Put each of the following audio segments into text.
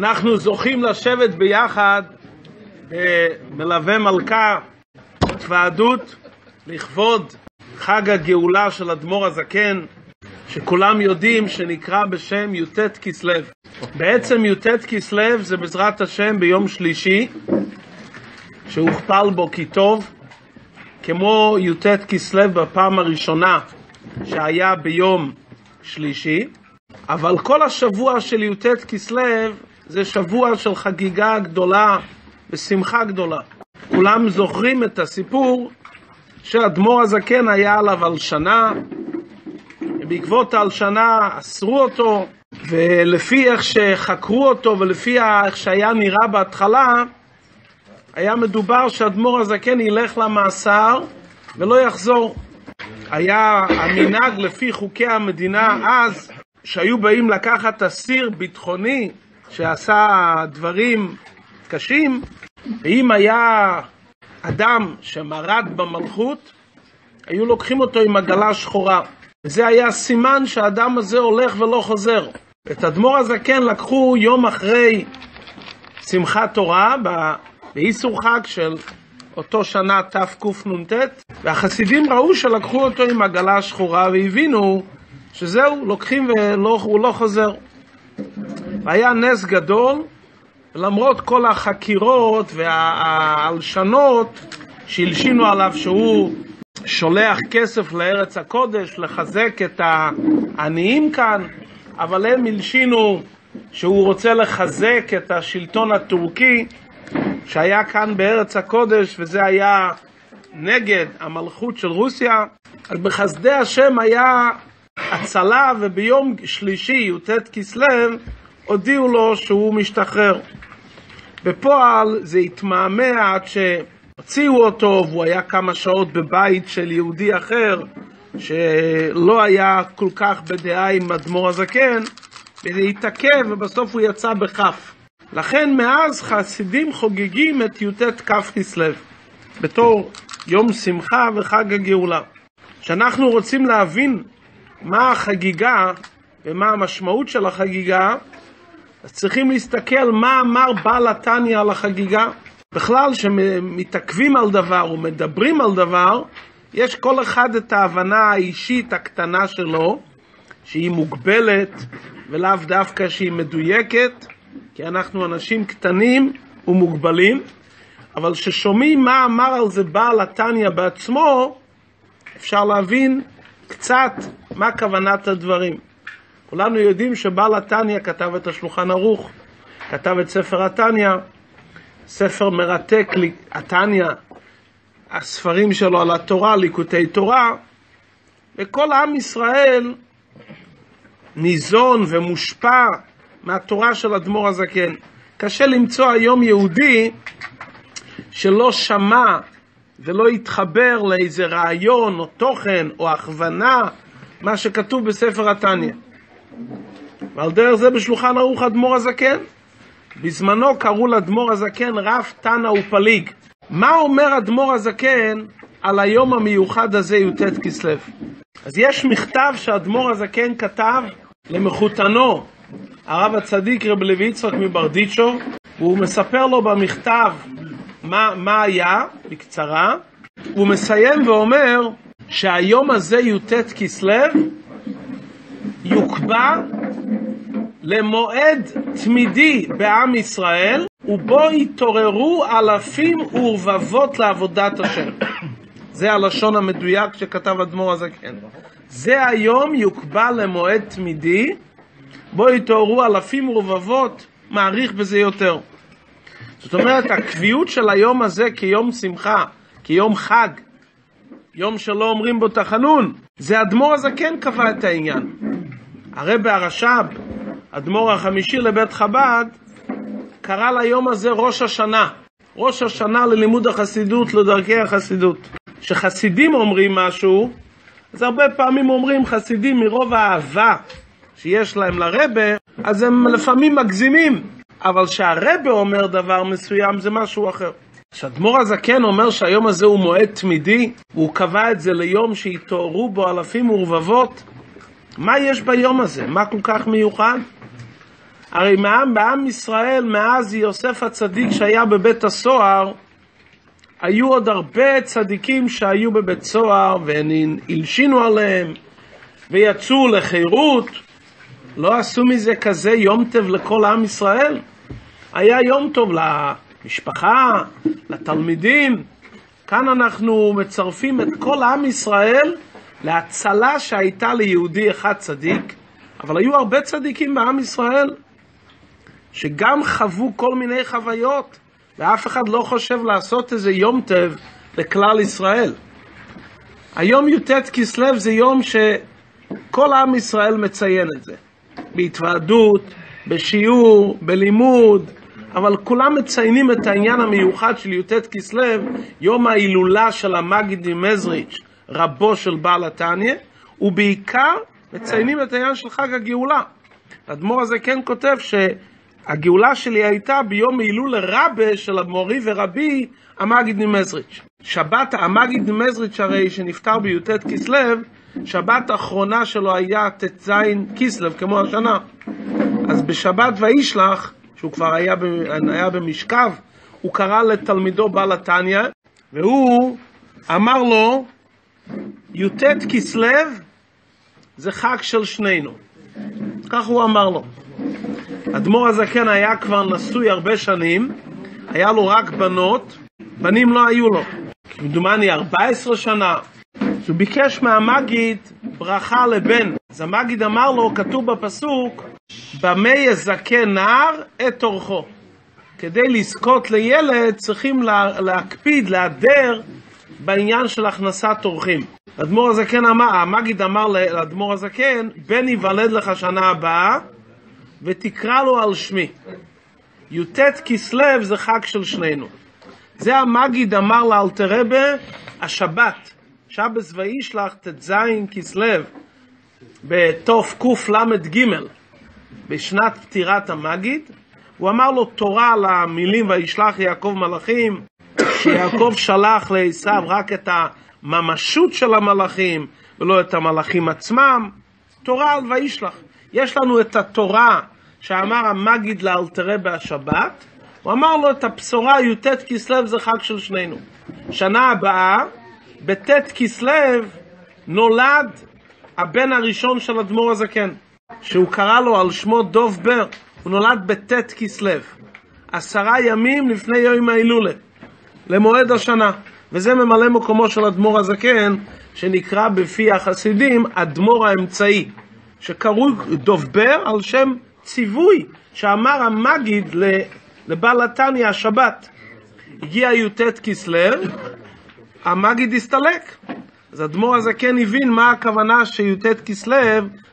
אנחנו זוכים לשבת ביחד במלווה מלכה, התוועדות לכבוד חג הגאולה של אדמו"ר הזקן, שכולם יודעים שנקרא בשם י"ט כסלו. בעצם י"ט כסלו זה בעזרת השם ביום שלישי, שהוכפל בו כי טוב, כמו י"ט כסלו בפעם הראשונה שהיה ביום שלישי, אבל כל השבוע של י"ט כסלו זה שבוע של חגיגה גדולה ושמחה גדולה. כולם זוכרים את הסיפור שאדמו"ר הזקן היה עליו הלשנה, ובעקבות ההלשנה אסרו אותו, ולפי איך שחקרו אותו ולפי איך שהיה נראה בהתחלה, היה מדובר שאדמו"ר הזקן ילך למאסר ולא יחזור. היה המנהג לפי חוקי המדינה אז, שהיו באים לקחת אסיר ביטחוני שעשה דברים קשים, ואם היה אדם שמרד במלכות, היו לוקחים אותו עם עגלה שחורה. וזה היה סימן שהאדם הזה הולך ולא חוזר. את אדמו"ר הזקן לקחו יום אחרי שמחת תורה, באיסור חג של אותו שנה תקנ"ט, והחסידים ראו שלקחו אותו עם עגלה שחורה והבינו שזהו, לוקחים והוא לא חוזר. והיה נס גדול, למרות כל החקירות וההלשנות שהלשינו עליו שהוא שולח כסף לארץ הקודש לחזק את העניים כאן, אבל הם הלשינו שהוא רוצה לחזק את השלטון הטורקי שהיה כאן בארץ הקודש וזה היה נגד המלכות של רוסיה, אז בחסדי השם היה הצלה וביום שלישי, י"ט כסלו, הודיעו לו שהוא משתחרר. בפועל זה התמהמה עד שהוציאו אותו והוא היה כמה שעות בבית של יהודי אחר שלא היה כל כך בדעה עם אדמו"ר הזקן וזה התעכב ובסוף הוא יצא בכף. לכן מאז חסידים חוגגים את י"ט כ' כסלו בתור יום שמחה וחג הגאולה. כשאנחנו רוצים להבין מה החגיגה ומה המשמעות של החגיגה, אז צריכים להסתכל מה אמר בעל התניא על החגיגה. בכלל, כשמתעכבים על דבר ומדברים על דבר, יש כל אחד את ההבנה האישית הקטנה שלו, שהיא מוגבלת ולאו דווקא שהיא מדויקת, כי אנחנו אנשים קטנים ומוגבלים, אבל כששומעים מה אמר על זה בעל התניא בעצמו, אפשר להבין קצת מה כוונת הדברים. כולנו יודעים שבעל התניא כתב את השולחן ערוך, כתב את ספר התניא, ספר מרתק, התניא, הספרים שלו על התורה, ליקוטי תורה, וכל עם ישראל ניזון ומושפע מהתורה של אדמו"ר הזקן. קשה למצוא היום יהודי שלא שמע ולא יתחבר לאיזה רעיון או תוכן או הכוונה, מה שכתוב בספר התניא. ועל דרך זה בשולחן ערוך אדמו"ר הזקן. בזמנו קראו לאדמו"ר הזקן רב תנא ופליג. מה אומר אדמו"ר הזקן על היום המיוחד הזה, י"ט כסלו? אז יש מכתב שאדמו"ר הזקן כתב למחותנו, הרב הצדיק רב לוי יצחק מברדיצ'ו, והוא מספר לו במכתב מה, מה היה, בקצרה, הוא מסיים ואומר שהיום הזה, י"ט כסלו, יוקבע למועד תמידי בעם ישראל, ובו יתעוררו אלפים ורבבות לעבודת השם. זה הלשון המדויק שכתב אדמו"ר הזקן. זה היום יוקבע למועד תמידי, בו יתעוררו אלפים ורבבות, מעריך בזה יותר. זאת אומרת, הקביעות של היום הזה כיום שמחה, כיום חג, יום שלא אומרים בו תחנון, זה אדמו"ר הזקן קבע את העניין. הרי בהרש"ב, אדמו"ר החמישי לבית חב"ד, קרא ליום הזה ראש השנה. ראש השנה ללימוד החסידות, לדרכי החסידות. כשחסידים אומרים משהו, אז הרבה פעמים אומרים חסידים מרוב האהבה שיש להם לרבה, אז הם לפעמים מגזימים. אבל כשהרבה אומר דבר מסוים זה משהו אחר. כשאדמו"ר הזקן אומר שהיום הזה הוא מועד תמידי, הוא קבע את זה ליום שיתעוררו בו אלפים ורבבות, מה יש ביום הזה? מה כל כך מיוחד? הרי מעם, בעם ישראל, מאז יוסף הצדיק שהיה בבית הסוהר, היו עוד הרבה צדיקים שהיו בבית סוהר והלשינו עליהם ויצאו לחירות. לא עשו מזה כזה יום טוב לכל עם ישראל. היה יום טוב למשפחה, לתלמידים. כאן אנחנו מצרפים את כל עם ישראל להצלה שהייתה ליהודי אחד צדיק, אבל היו הרבה צדיקים בעם ישראל שגם חוו כל מיני חוויות, ואף אחד לא חושב לעשות איזה יום טוב לכלל ישראל. היום י"ט כסלו זה יום שכל עם ישראל מציין את זה, בהתוועדות, בשיעור, בלימוד, אבל כולם מציינים את העניין המיוחד של י"ט כסלו, יום ההילולה של המגיד ממזריץ', רבו של בעל התניא, ובעיקר מציינים את העניין של חג הגאולה. האדמו"ר הזה כן כותב שהגאולה שלי הייתה ביום הילול רבה של המורי ורבי המגיד ממזריץ'. שבת המגיד ממזריץ' הרי שנפטר בי"ט כסלו, שבת האחרונה שלו היה ט"ז כסלו, כמו השנה. אז בשבת וישלח, שהוא כבר היה, היה במשכב, הוא קרא לתלמידו בעל התניא, והוא אמר לו, י"ט כסלו זה חג של שנינו. כך הוא אמר לו. אדמו"ר הזקן היה כבר נשוי הרבה שנים, היה לו רק בנות, בנים לא היו לו. כמדומני 14 שנה. הוא ביקש מהמגיד ברכה לבן. אז המגיד אמר לו, כתוב בפסוק, במה יזכה נער את אורחו. כדי לזכות לילד צריכים לה, להקפיד, להדר בעניין של הכנסת אורחים. אדמו"ר הזקן אמר, המגיד אמר לאדמו"ר הזקן, בן ייוולד לך שנה הבאה ותקרא לו על שמי. י"ט כסלו זה חג של שנינו. זה המגיד אמר לאלתרבה, השבת, שבס וישלח ט"ז כסלו, בתקל"ג, בשנת פטירת המגיד, הוא אמר לו תורה על המילים וישלח יעקב מלאכים, שיעקב שלח לעשו רק את הממשות של המלאכים ולא את המלאכים עצמם, תורה על וישלח. יש לנו את התורה שאמר המגיד לאלתרה בהשבת, הוא אמר לו את הבשורה י"ט כסלו זה חג של שנינו. שנה הבאה, בט' כסלו, נולד הבן הראשון של אדמו"ר הזקן, שהוא קרא לו על שמו דוב בר, הוא נולד בט' כסלו, עשרה ימים לפני יום ההילולה, למועד השנה. וזה ממלא מקומו של אדמו"ר הזקן, שנקרא בפי החסידים אדמו"ר האמצעי, שקרוי דובר על שם ציווי שאמר המגיד לבעל התניא השבת. הגיע י"ט כסלו, המגיד הסתלק. אז אדמו"ר הזקן הבין מה הכוונה שי"ט כסלו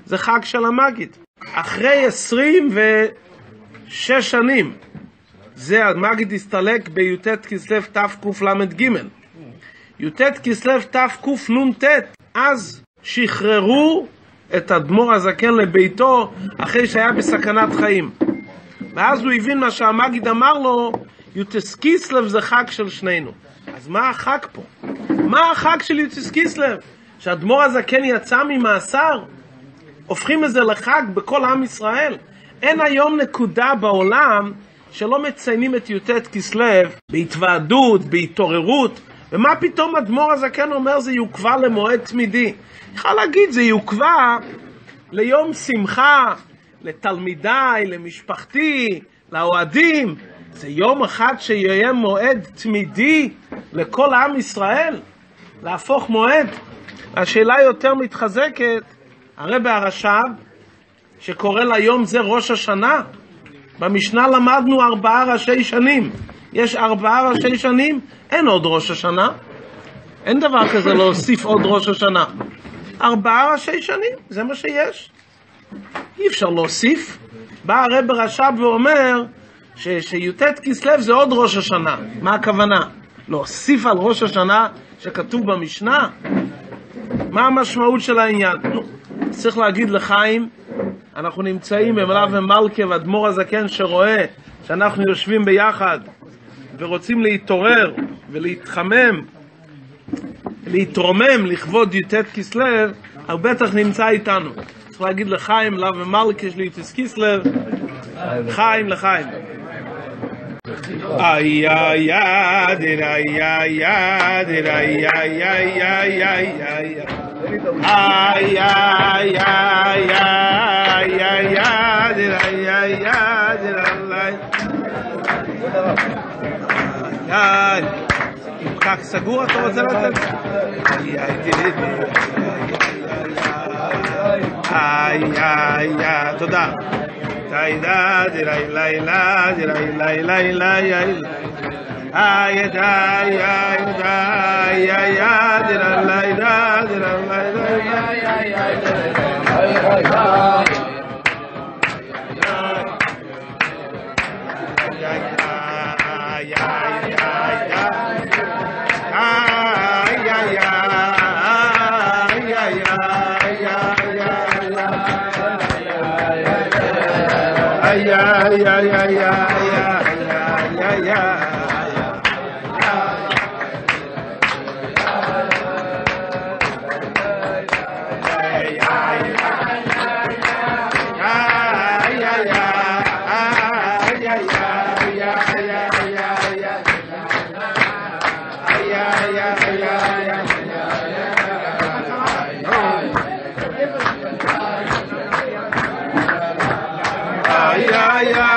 זה חג של המגיד. אחרי 26 שנים, זה המגיד הסתלק בי"ט כסלו תקל"ג. י"ט כסלו תקנ"ט, אז שחררו את אדמו"ר הזקן לביתו אחרי שהיה בסכנת חיים. ואז הוא הבין מה שהמגיד אמר לו, יוטס כסלו זה חג של שנינו. אז מה החג פה? מה החג של יוטס כסלו? שאדמו"ר הזקן יצא ממאסר? הופכים את זה לחג בכל עם ישראל? אין היום נקודה בעולם שלא מציינים את י"ט כסלו בהתוועדות, בהתעוררות, ומה פתאום אדמו"ר הזקן אומר זה יוקבע למועד תמידי? יכול להגיד זה יוקבע ליום שמחה, לתלמידיי, למשפחתי, לאוהדים. זה יום אחד שיהיה מועד תמידי לכל עם ישראל, להפוך מועד. השאלה יותר מתחזקת, הרי בהרש"ב, שקורא ליום זה ראש השנה, במשנה למדנו ארבעה ראשי שנים. יש ארבעה ראשי שנים, אין עוד ראש השנה. אין דבר כזה להוסיף עוד ראש השנה. ארבעה ראשי שנים, זה מה שיש. אי אפשר להוסיף. בא הרב רש"ב ואומר שי"ט כסלו זה עוד ראש השנה. מה הכוונה? להוסיף על ראש השנה שכתוב במשנה? מה המשמעות של העניין? צריך להגיד לחיים, אנחנו נמצאים במלאב ומלכה ואדמו"ר הזקן שרואה שאנחנו יושבים ביחד ורוצים להתעורר ולהתחמם, להתרומם לכבוד י"ט כסלו, הוא בטח נמצא איתנו. צריך להגיד לחיים, לאו ומלכה, יש לי י"ט כסלו, חיים לחיים. איי איי איי איי איי איי איי איי איי איי איי איי איי איי איי איי דירה איי איי איי דירה איי עם פקק סגור אתה רוצה לתת? איי ay da ya da ya ya dira la da dira la da ya ya ya ay ay yeah, yeah, yeah. Jaya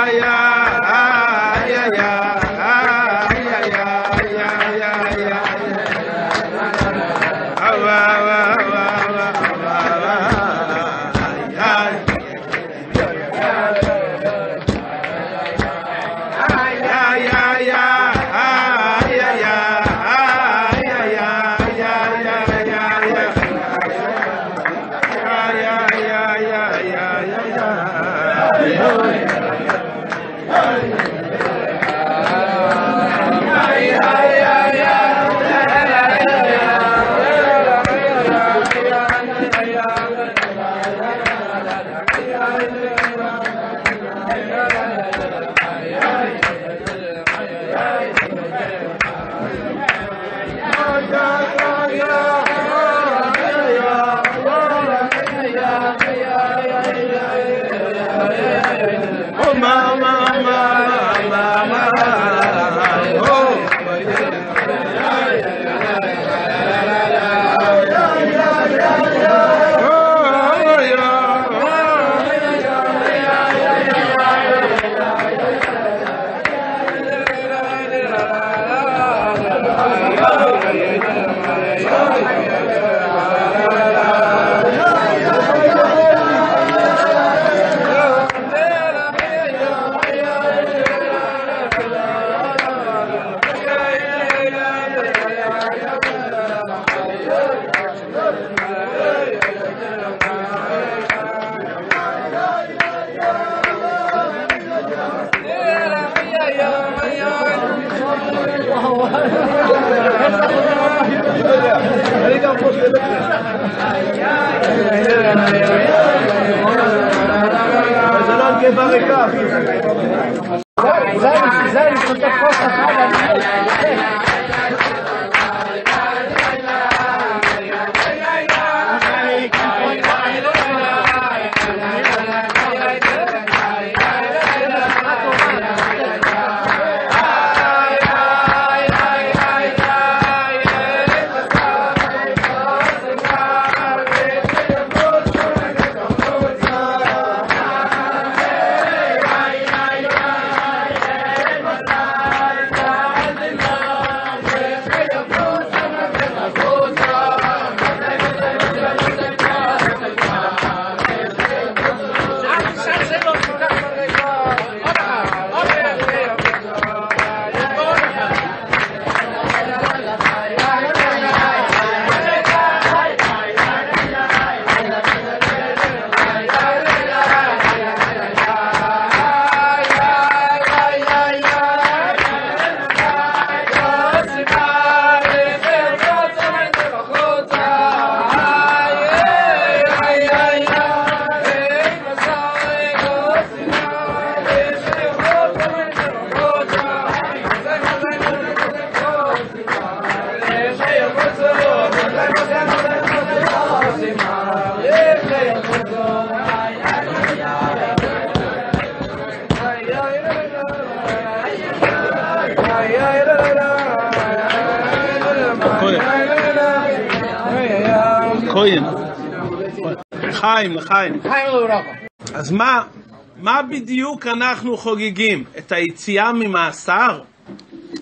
בדיוק אנחנו חוגגים? את היציאה ממאסר?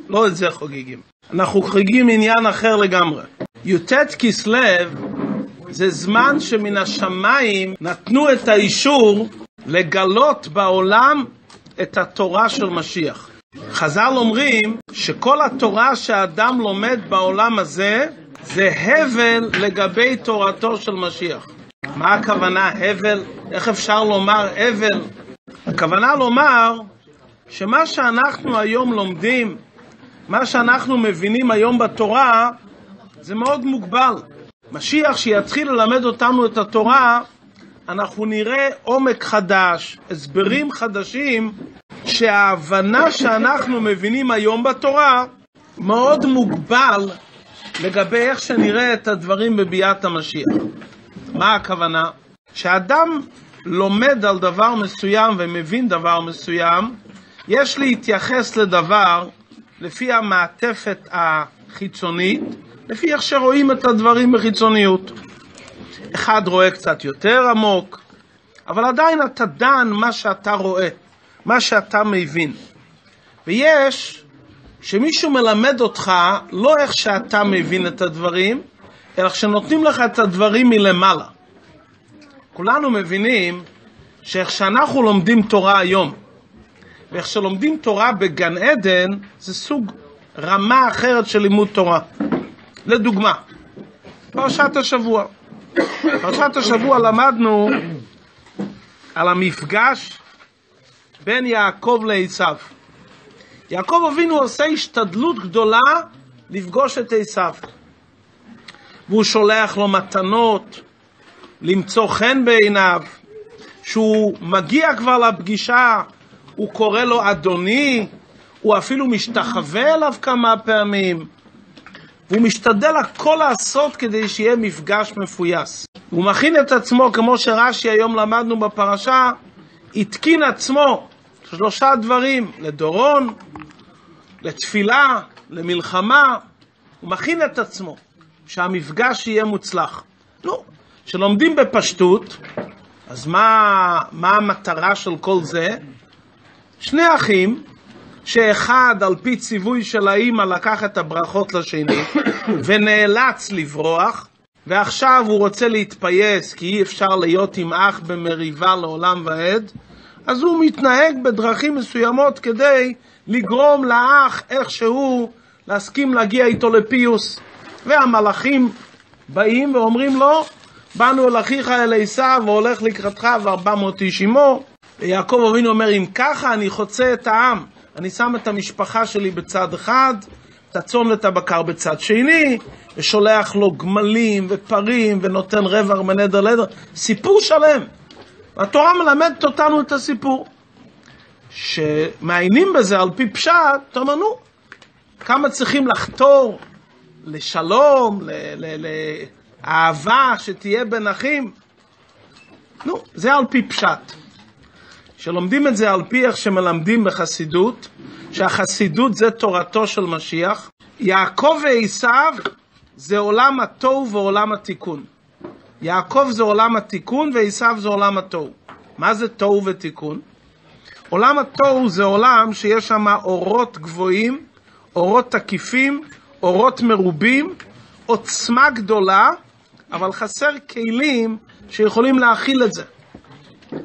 לא את זה חוגגים. אנחנו חוגגים עניין אחר לגמרי. י"ט כסלו זה זמן שמן השמיים נתנו את האישור לגלות בעולם את התורה של משיח. חז"ל אומרים שכל התורה שהאדם לומד בעולם הזה זה הבל לגבי תורתו של משיח. מה הכוונה הבל? איך אפשר לומר הבל? הכוונה לומר שמה שאנחנו היום לומדים, מה שאנחנו מבינים היום בתורה, זה מאוד מוגבל. משיח שיתחיל ללמד אותנו את התורה, אנחנו נראה עומק חדש, הסברים חדשים, שההבנה שאנחנו מבינים היום בתורה מאוד מוגבל לגבי איך שנראה את הדברים בביאת המשיח. מה הכוונה? כשאדם לומד על דבר מסוים ומבין דבר מסוים, יש להתייחס לדבר לפי המעטפת החיצונית, לפי איך שרואים את הדברים בחיצוניות. אחד רואה קצת יותר עמוק, אבל עדיין אתה דן מה שאתה רואה, מה שאתה מבין. ויש שמישהו מלמד אותך לא איך שאתה מבין את הדברים, אלא שנותנים לך את הדברים מלמעלה. כולנו מבינים שאיך שאנחנו לומדים תורה היום, ואיך שלומדים תורה בגן עדן, זה סוג רמה אחרת של לימוד תורה. לדוגמה, פרשת השבוע. פרשת השבוע למדנו על המפגש בין יעקב לעשו. יעקב אבינו עושה השתדלות גדולה לפגוש את עשו. והוא שולח לו מתנות, למצוא חן בעיניו. כשהוא מגיע כבר לפגישה, הוא קורא לו אדוני, הוא אפילו משתחווה אליו כמה פעמים. והוא משתדל הכל לעשות כדי שיהיה מפגש מפויס. הוא מכין את עצמו, כמו שרש"י היום למדנו בפרשה, התקין עצמו שלושה דברים, לדורון, לתפילה, למלחמה, הוא מכין את עצמו, שהמפגש יהיה מוצלח. לא, כשלומדים בפשטות, אז מה, מה המטרה של כל זה? שני אחים, שאחד על פי ציווי של האימא לקח את הברכות לשני ונאלץ לברוח ועכשיו הוא רוצה להתפייס כי אי אפשר להיות עם אח במריבה לעולם ועד אז הוא מתנהג בדרכים מסוימות כדי לגרום לאח איכשהו להסכים להגיע איתו לפיוס והמלאכים באים ואומרים לו באנו אל אחיך אל עשיו והולך לקראתך וארבע מאות איש עמו ויעקב אבינו אומר אם ככה אני חוצה את העם אני שם את המשפחה שלי בצד אחד, את הצאן ואת הבקר בצד שני, ושולח לו גמלים ופרים, ונותן רבע מנדר לעדר. סיפור שלם. התורה מלמדת אותנו את הסיפור. שמעיינים בזה על פי פשט, אתה אומר, נו, כמה צריכים לחתור לשלום, לאהבה שתהיה בין אחים? נו, זה על פי פשט. שלומדים את זה על פי איך שמלמדים בחסידות, שהחסידות זה תורתו של משיח. יעקב ועשיו זה עולם התוהו ועולם התיקון. יעקב זה עולם התיקון ועשיו זה עולם התוהו. מה זה תוהו ותיקון? עולם התוהו זה עולם שיש שם אורות גבוהים, אורות תקיפים, אורות מרובים, עוצמה גדולה, אבל חסר כלים שיכולים להכיל את זה.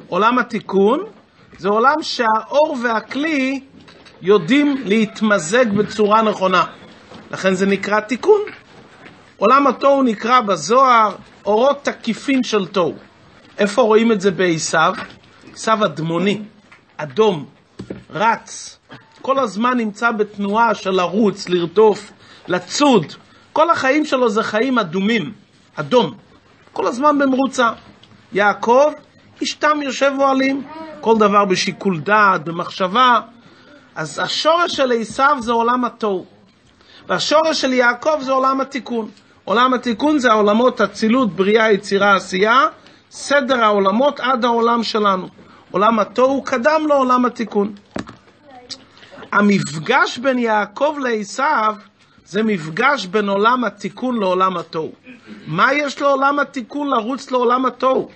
עולם התיקון זה עולם שהאור והכלי יודעים להתמזג בצורה נכונה. לכן זה נקרא תיקון. עולם התוהו נקרא בזוהר אורות תקיפים של תוהו. איפה רואים את זה בעשיו? עשיו אדמוני, אדום, רץ, כל הזמן נמצא בתנועה של לרוץ, לרדוף, לצוד. כל החיים שלו זה חיים אדומים, אדום. כל הזמן במרוצה. יעקב, איש תם יושב אוהלים. כל דבר בשיקול דעת, במחשבה. אז השורש של עשיו זה עולם התוהו, והשורש של יעקב זה עולם התיקון. עולם התיקון זה העולמות אצילות, בריאה, יצירה, עשייה, סדר העולמות עד העולם שלנו. עולם התוהו קדם לעולם התיקון. המפגש בין יעקב לעשיו זה מפגש בין עולם התיקון לעולם התוהו. מה יש לעולם התיקון לרוץ לעולם התוהו?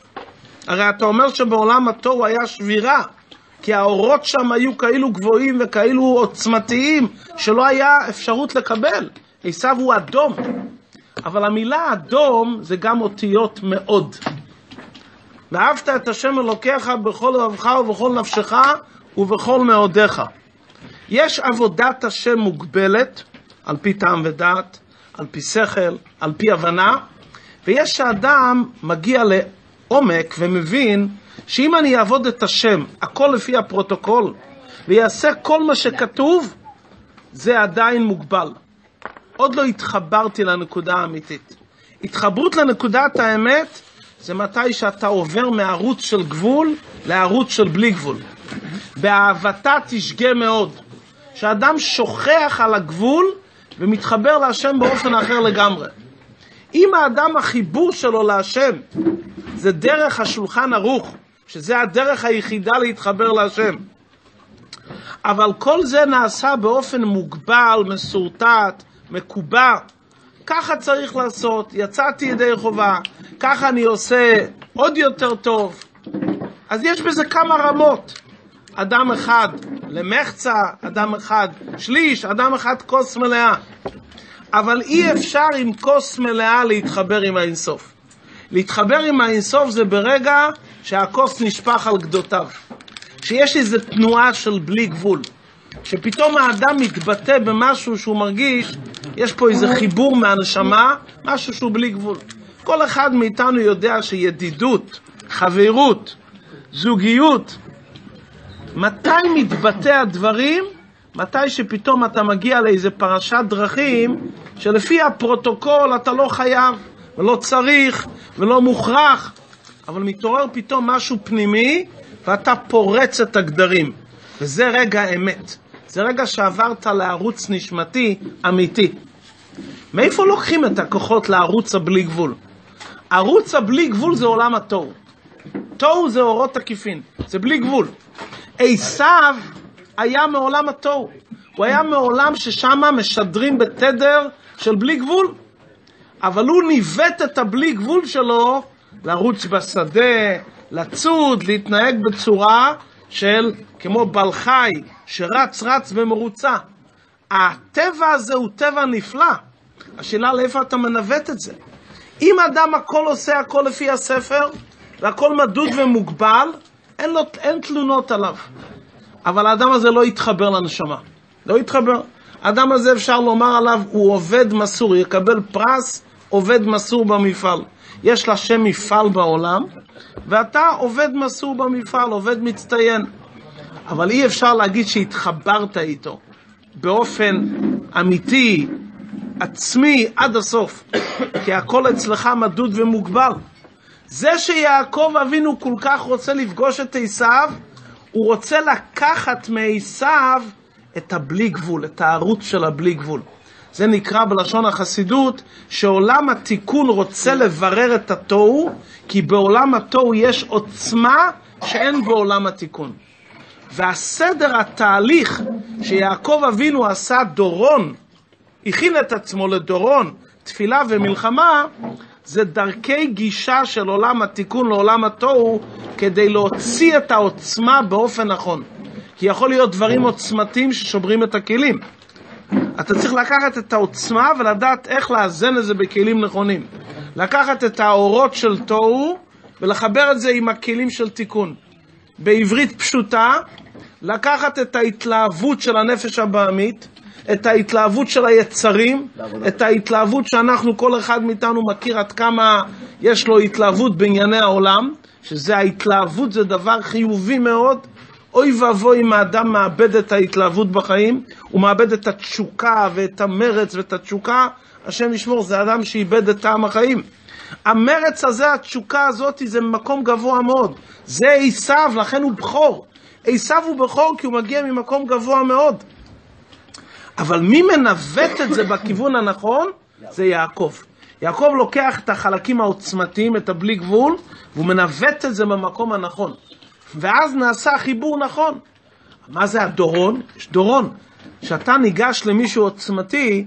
הרי אתה אומר שבעולם התוהו היה שבירה, כי האורות שם היו כאילו גבוהים וכאילו עוצמתיים, שלא היה אפשרות לקבל. עשיו הוא אדום, אבל המילה אדום זה גם אותיות מאוד. ואהבת את השם אלוקיך בכל לבבך ובכל נפשך ובכל מאודיך. יש עבודת השם מוגבלת, על פי טעם ודעת, על פי שכל, על פי הבנה, ויש שאדם מגיע לעומק ומבין שאם אני אעבוד את השם, הכל לפי הפרוטוקול, ויעשה כל מה שכתוב, זה עדיין מוגבל. עוד לא התחברתי לנקודה האמיתית. התחברות לנקודת האמת זה מתי שאתה עובר מערוץ של גבול לערוץ של בלי גבול. באהבתה תשגה מאוד. שאדם שוכח על הגבול ומתחבר להשם באופן אחר לגמרי. אם האדם החיבור שלו להשם זה דרך השולחן ערוך, שזה הדרך היחידה להתחבר להשם. אבל כל זה נעשה באופן מוגבל, מסורטט, מקובע. ככה צריך לעשות, יצאתי ידי חובה, ככה אני עושה עוד יותר טוב. אז יש בזה כמה רמות. אדם אחד למחצה, אדם אחד שליש, אדם אחד כוס מלאה. אבל אי אפשר עם כוס מלאה להתחבר עם האינסוף. להתחבר עם האינסוף זה ברגע שהכוס נשפך על גדותיו. שיש איזו תנועה של בלי גבול. שפתאום האדם מתבטא במשהו שהוא מרגיש, יש פה איזה חיבור מהנשמה, משהו שהוא בלי גבול. כל אחד מאיתנו יודע שידידות, חברות, זוגיות, מתי מתבטא הדברים? מתי שפתאום אתה מגיע לאיזה פרשת דרכים שלפי הפרוטוקול אתה לא חייב ולא צריך ולא מוכרח, אבל מתעורר פתאום משהו פנימי ואתה פורץ את הגדרים. וזה רגע האמת. זה רגע שעברת לערוץ נשמתי אמיתי. מאיפה לוקחים את הכוחות לערוץ הבלי גבול? ערוץ הבלי גבול זה עולם התוהו. תוהו זה אורות תקיפין, זה בלי גבול. עשיו היה מעולם התוהו. הוא היה מעולם ששם משדרים בתדר של בלי גבול. אבל הוא ניווט את הבלי גבול שלו לרוץ בשדה, לצוד, להתנהג בצורה של כמו בעל חי שרץ רץ במרוצה. הטבע הזה הוא טבע נפלא. השאלה לאיפה אתה מנווט את זה. אם אדם הכל עושה הכל לפי הספר, והכל מדוד ומוגבל, אין, לו, אין תלונות עליו. אבל האדם הזה לא יתחבר לנשמה. לא יתחבר. האדם הזה אפשר לומר עליו, הוא עובד מסור, יקבל פרס עובד מסור במפעל. יש לה שם מפעל בעולם, ואתה עובד מסור במפעל, עובד מצטיין. אבל אי אפשר להגיד שהתחברת איתו באופן אמיתי, עצמי, עד הסוף. כי הכל אצלך מדוד ומוגבל. זה שיעקב אבינו כל כך רוצה לפגוש את עשיו, הוא רוצה לקחת מעשיו את הבלי גבול, את הערוץ של הבלי גבול. זה נקרא בלשון החסידות שעולם התיקון רוצה לברר את התוהו, כי בעולם התוהו יש עוצמה שאין בעולם התיקון. והסדר, התהליך שיעקב אבינו עשה דורון, הכין את עצמו לדורון, תפילה ומלחמה, זה דרכי גישה של עולם התיקון לעולם התוהו כדי להוציא את העוצמה באופן נכון. כי יכול להיות דברים עוצמתיים ששוברים את הכלים. אתה צריך לקחת את העוצמה ולדעת איך לאזן את זה בכלים נכונים. לקחת את האורות של תוהו ולחבר את זה עם הכלים של תיקון. בעברית פשוטה, לקחת את ההתלהבות של הנפש הבעמית, את ההתלהבות של היצרים, את ההתלהבות שאנחנו, כל אחד מאיתנו מכיר עד כמה יש לו התלהבות בענייני העולם, שזה ההתלהבות זה דבר חיובי מאוד. אוי ואבוי אם האדם מאבד את ההתלהבות בחיים, הוא מאבד את התשוקה ואת המרץ ואת התשוקה, השם ישמור, זה אדם שאיבד את טעם החיים. המרץ הזה, התשוקה הזאת, זה מקום גבוה מאוד. זה עשיו, לכן הוא בכור. עשיו הוא בכור כי הוא מגיע ממקום גבוה מאוד. אבל מי מנווט את זה בכיוון הנכון? זה יעקב. יעקב לוקח את החלקים העוצמתיים, את הבלי גבול, והוא מנווט את זה במקום הנכון. ואז נעשה חיבור נכון. מה זה הדורון? יש דורון. כשאתה ניגש למישהו עוצמתי,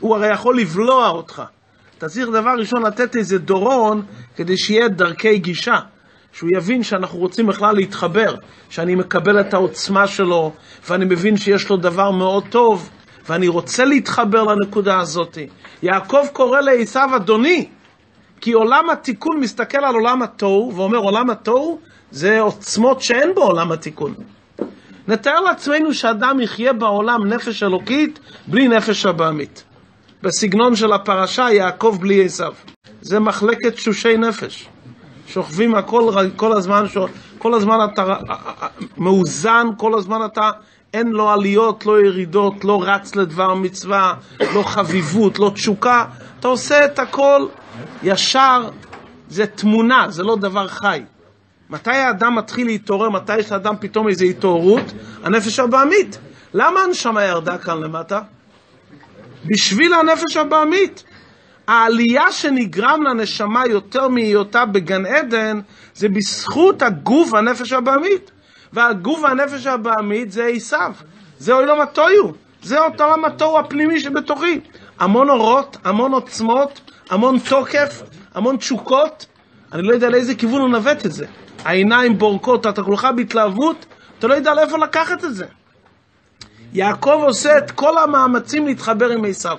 הוא הרי יכול לבלוע אותך. אתה צריך דבר ראשון לתת איזה דורון כדי שיהיה דרכי גישה. שהוא יבין שאנחנו רוצים בכלל להתחבר, שאני מקבל את העוצמה שלו, ואני מבין שיש לו דבר מאוד טוב, ואני רוצה להתחבר לנקודה הזאת. יעקב קורא לעשו אדוני, כי עולם התיקון מסתכל על עולם התוהו, ואומר עולם התוהו זה עוצמות שאין בעולם התיקון. נתאר לעצמנו שאדם יחיה בעולם נפש אלוקית בלי נפש הבעמית. בסגנון של הפרשה יעקב בלי עשיו. זה מחלקת תשושי נפש. שוכבים הכל כל הזמן, כל הזמן אתה מאוזן, כל הזמן אתה, אין לו עליות, לא ירידות, לא רץ לדבר מצווה, לא חביבות, לא תשוקה, אתה עושה את הכל ישר, זה תמונה, זה לא דבר חי. מתי האדם מתחיל להתעורר, מתי יש לאדם פתאום איזו התעוררות? הנפש הבעמית. למה הנשמה ירדה כאן למטה? בשביל הנפש הבעמית. העלייה שנגרם לנשמה יותר מהיותה בגן עדן, זה בזכות הגוף והנפש הבעמית. והגוף והנפש הבעמית זה עשיו, זה עולם התוהו, זה אותו עולם התוהו הפנימי שבתוכי. המון אורות, המון עוצמות, המון תוקף, המון תשוקות. אני לא יודע לאיזה כיוון הוא נווט את זה. העיניים בורקות, אתה כולך בהתלהבות, אתה לא יודע לאיפה לקחת את זה. יעקב עושה את כל המאמצים להתחבר עם עשיו.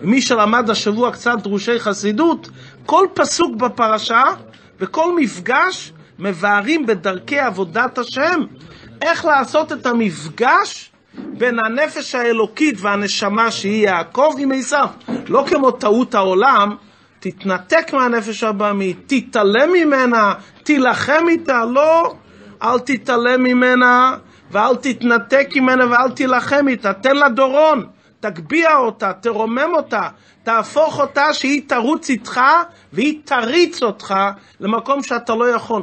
ומי שלמד השבוע קצת דרושי חסידות, כל פסוק בפרשה וכל מפגש מבארים בדרכי עבודת השם איך לעשות את המפגש בין הנפש האלוקית והנשמה שהיא יעקב עם עשיו. לא כמו טעות העולם, תתנתק מהנפש הבאמית, תתעלם ממנה, תילחם איתה, לא, אל תתעלם ממנה ואל תתנתק ממנה ואל תילחם איתה, תן לה דורון. תגביה אותה, תרומם אותה, תהפוך אותה שהיא תרוץ איתך והיא תריץ אותך למקום שאתה לא יכול.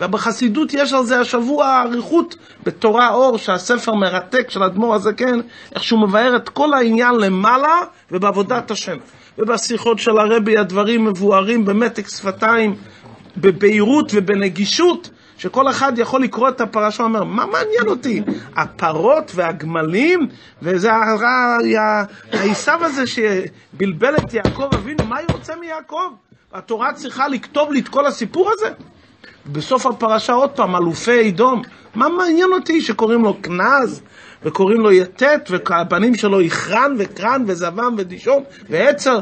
ובחסידות יש על זה השבוע אריכות בתורה אור, שהספר מרתק של אדמו"ר הזקן, איך שהוא מבאר את כל העניין למעלה ובעבודת השם. ובשיחות של הרבי הדברים מבוארים במתק שפתיים, בבהירות ובנגישות, שכל אחד יכול לקרוא את הפרשה ואומר, מה מעניין אותי? הפרות והגמלים, וזה העשיו הזה שבלבל את יעקב אבינו, מה רוצה מיעקב? התורה צריכה לכתוב לי את כל הסיפור הזה? בסוף הפרשה עוד פעם, אלופי אדום, מה מעניין אותי שקוראים לו כנז, וקוראים לו יתת, והבנים שלו יכרן וקרן וזבם ודישון ועצר?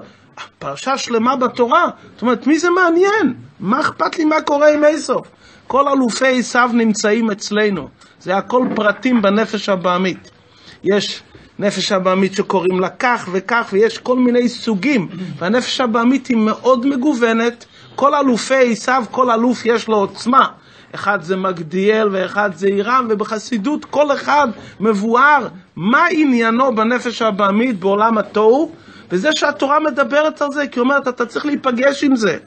פרשה שלמה בתורה. זאת אומרת, מי זה מעניין? מה אכפת לי מה קורה עם איסוף? כל אלופי עשיו נמצאים אצלנו. זה הכל פרטים בנפש הבעמית. יש נפש הבעמית שקוראים לה כך וכך, ויש כל מיני סוגים. והנפש הבעמית היא מאוד מגוונת. כל אלופי עשיו, כל אלוף יש לו עוצמה. אחד זה מגדיאל ואחד זה אירם, ובחסידות כל אחד מבואר מה עניינו בנפש הבעמית בעולם התוהו, וזה שהתורה מדברת על זה, כי היא אומרת, אתה צריך להיפגש עם זה.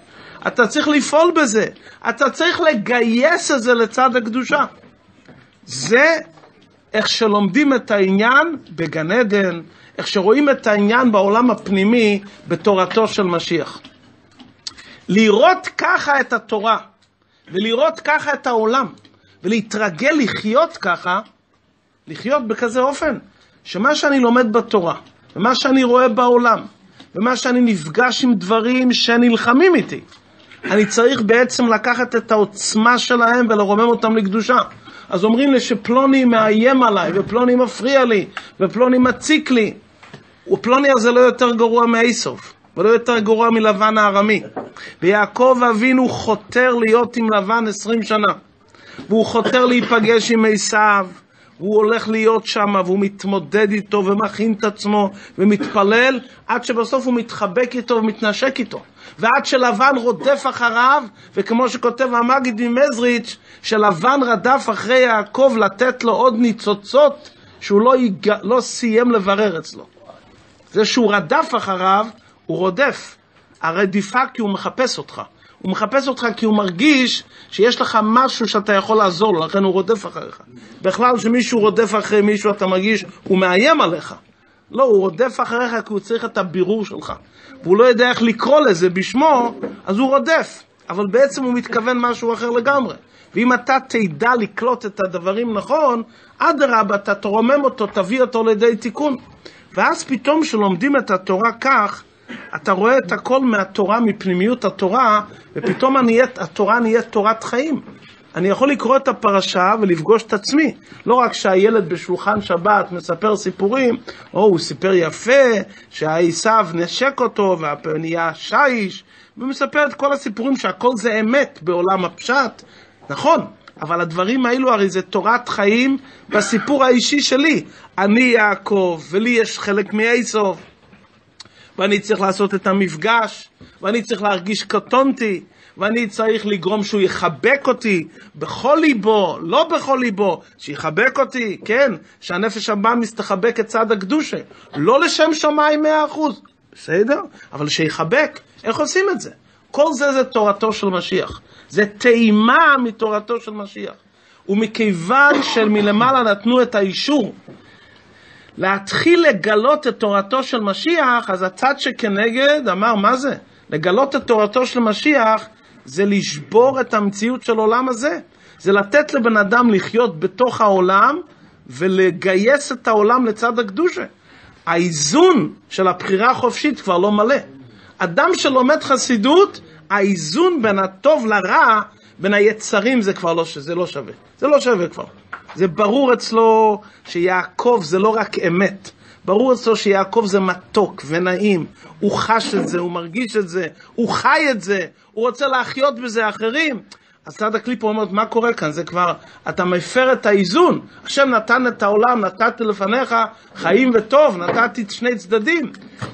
אתה צריך לפעול בזה, אתה צריך לגייס את זה לצד הקדושה. זה איך שלומדים את העניין בגן עדן, איך שרואים את העניין בעולם הפנימי בתורתו של משיח. לראות ככה את התורה, ולראות ככה את העולם, ולהתרגל לחיות ככה, לחיות בכזה אופן, שמה שאני לומד בתורה, ומה שאני רואה בעולם, ומה שאני נפגש עם דברים שנלחמים איתי, אני צריך בעצם לקחת את העוצמה שלהם ולרומם אותם לקדושה. אז אומרים לי שפלוני מאיים עליי, ופלוני מפריע לי, ופלוני מציק לי. ופלוני הזה לא יותר גרוע מאיסוף, ולא יותר גרוע מלבן הארמי. ויעקב אבינו חותר להיות עם לבן עשרים שנה. והוא חותר להיפגש עם עשיו, והוא הולך להיות שם, והוא מתמודד איתו, ומכין את עצמו, ומתפלל, עד שבסוף הוא מתחבק איתו ומתנשק איתו. ועד שלבן רודף אחריו, וכמו שכותב המגיד ממזריץ', שלבן רדף אחרי יעקב לתת לו עוד ניצוצות שהוא לא, יג... לא סיים לברר אצלו. זה שהוא רדף אחריו, הוא רודף. הרדיפה כי הוא מחפש אותך. הוא מחפש אותך כי הוא מרגיש שיש לך משהו שאתה יכול לעזור לו, לכן הוא רודף אחריך. בכלל, כשמישהו רודף אחרי מישהו, אתה מרגיש, הוא מאיים עליך. לא, הוא רודף אחריך כי הוא צריך את הבירור שלך. והוא לא יודע איך לקרוא לזה בשמו, אז הוא רודף. אבל בעצם הוא מתכוון משהו אחר לגמרי. ואם אתה תדע לקלוט את הדברים נכון, אדרבה, אתה תרומם אותו, תביא אותו לידי תיקון. ואז פתאום כשלומדים את התורה כך, אתה רואה את הכל מהתורה, מפנימיות התורה, ופתאום נהיית, התורה נהיית תורת חיים. אני יכול לקרוא את הפרשה ולפגוש את עצמי. לא רק שהילד בשולחן שבת מספר סיפורים, או הוא סיפר יפה, שעשיו נשק אותו ונהיה שיש, ומספר את כל הסיפורים שהכל זה אמת בעולם הפשט. נכון, אבל הדברים האלו הרי זה תורת חיים בסיפור האישי שלי. אני יעקב, ולי יש חלק מאיסוף, ואני צריך לעשות את המפגש, ואני צריך להרגיש קטונתי, ואני צריך לגרום שהוא יחבק אותי בכל ליבו, לא בכל ליבו, שיחבק אותי, כן, שהנפש הבאה מסתחבק את צד הקדושה, לא לשם שמיים מאה אחוז, בסדר? אבל שיחבק, איך עושים את זה? כל זה זה תורתו של משיח, זה טעימה מתורתו של משיח. ומכיוון שמלמעלה נתנו את האישור להתחיל לגלות את תורתו של משיח, אז הצד שכנגד אמר, מה זה? לגלות את תורתו של משיח זה לשבור את המציאות של העולם הזה. זה לתת לבן אדם לחיות בתוך העולם ולגייס את העולם לצד הקדושה. האיזון של הבחירה החופשית כבר לא מלא. אדם שלומד חסידות, האיזון בין הטוב לרע, בין היצרים, זה כבר לא, זה לא שווה. זה לא שווה כבר. זה ברור אצלו שיעקב זה לא רק אמת. ברור אצלו שיעקב זה מתוק ונעים, הוא חש את זה, הוא מרגיש את זה, הוא חי את זה, הוא רוצה להחיות בזה אחרים. אז צד הקליפה אומר, מה קורה כאן? זה כבר, אתה מפר את האיזון. השם נתן את העולם, נתתי לפניך חיים וטוב, נתתי את שני צדדים.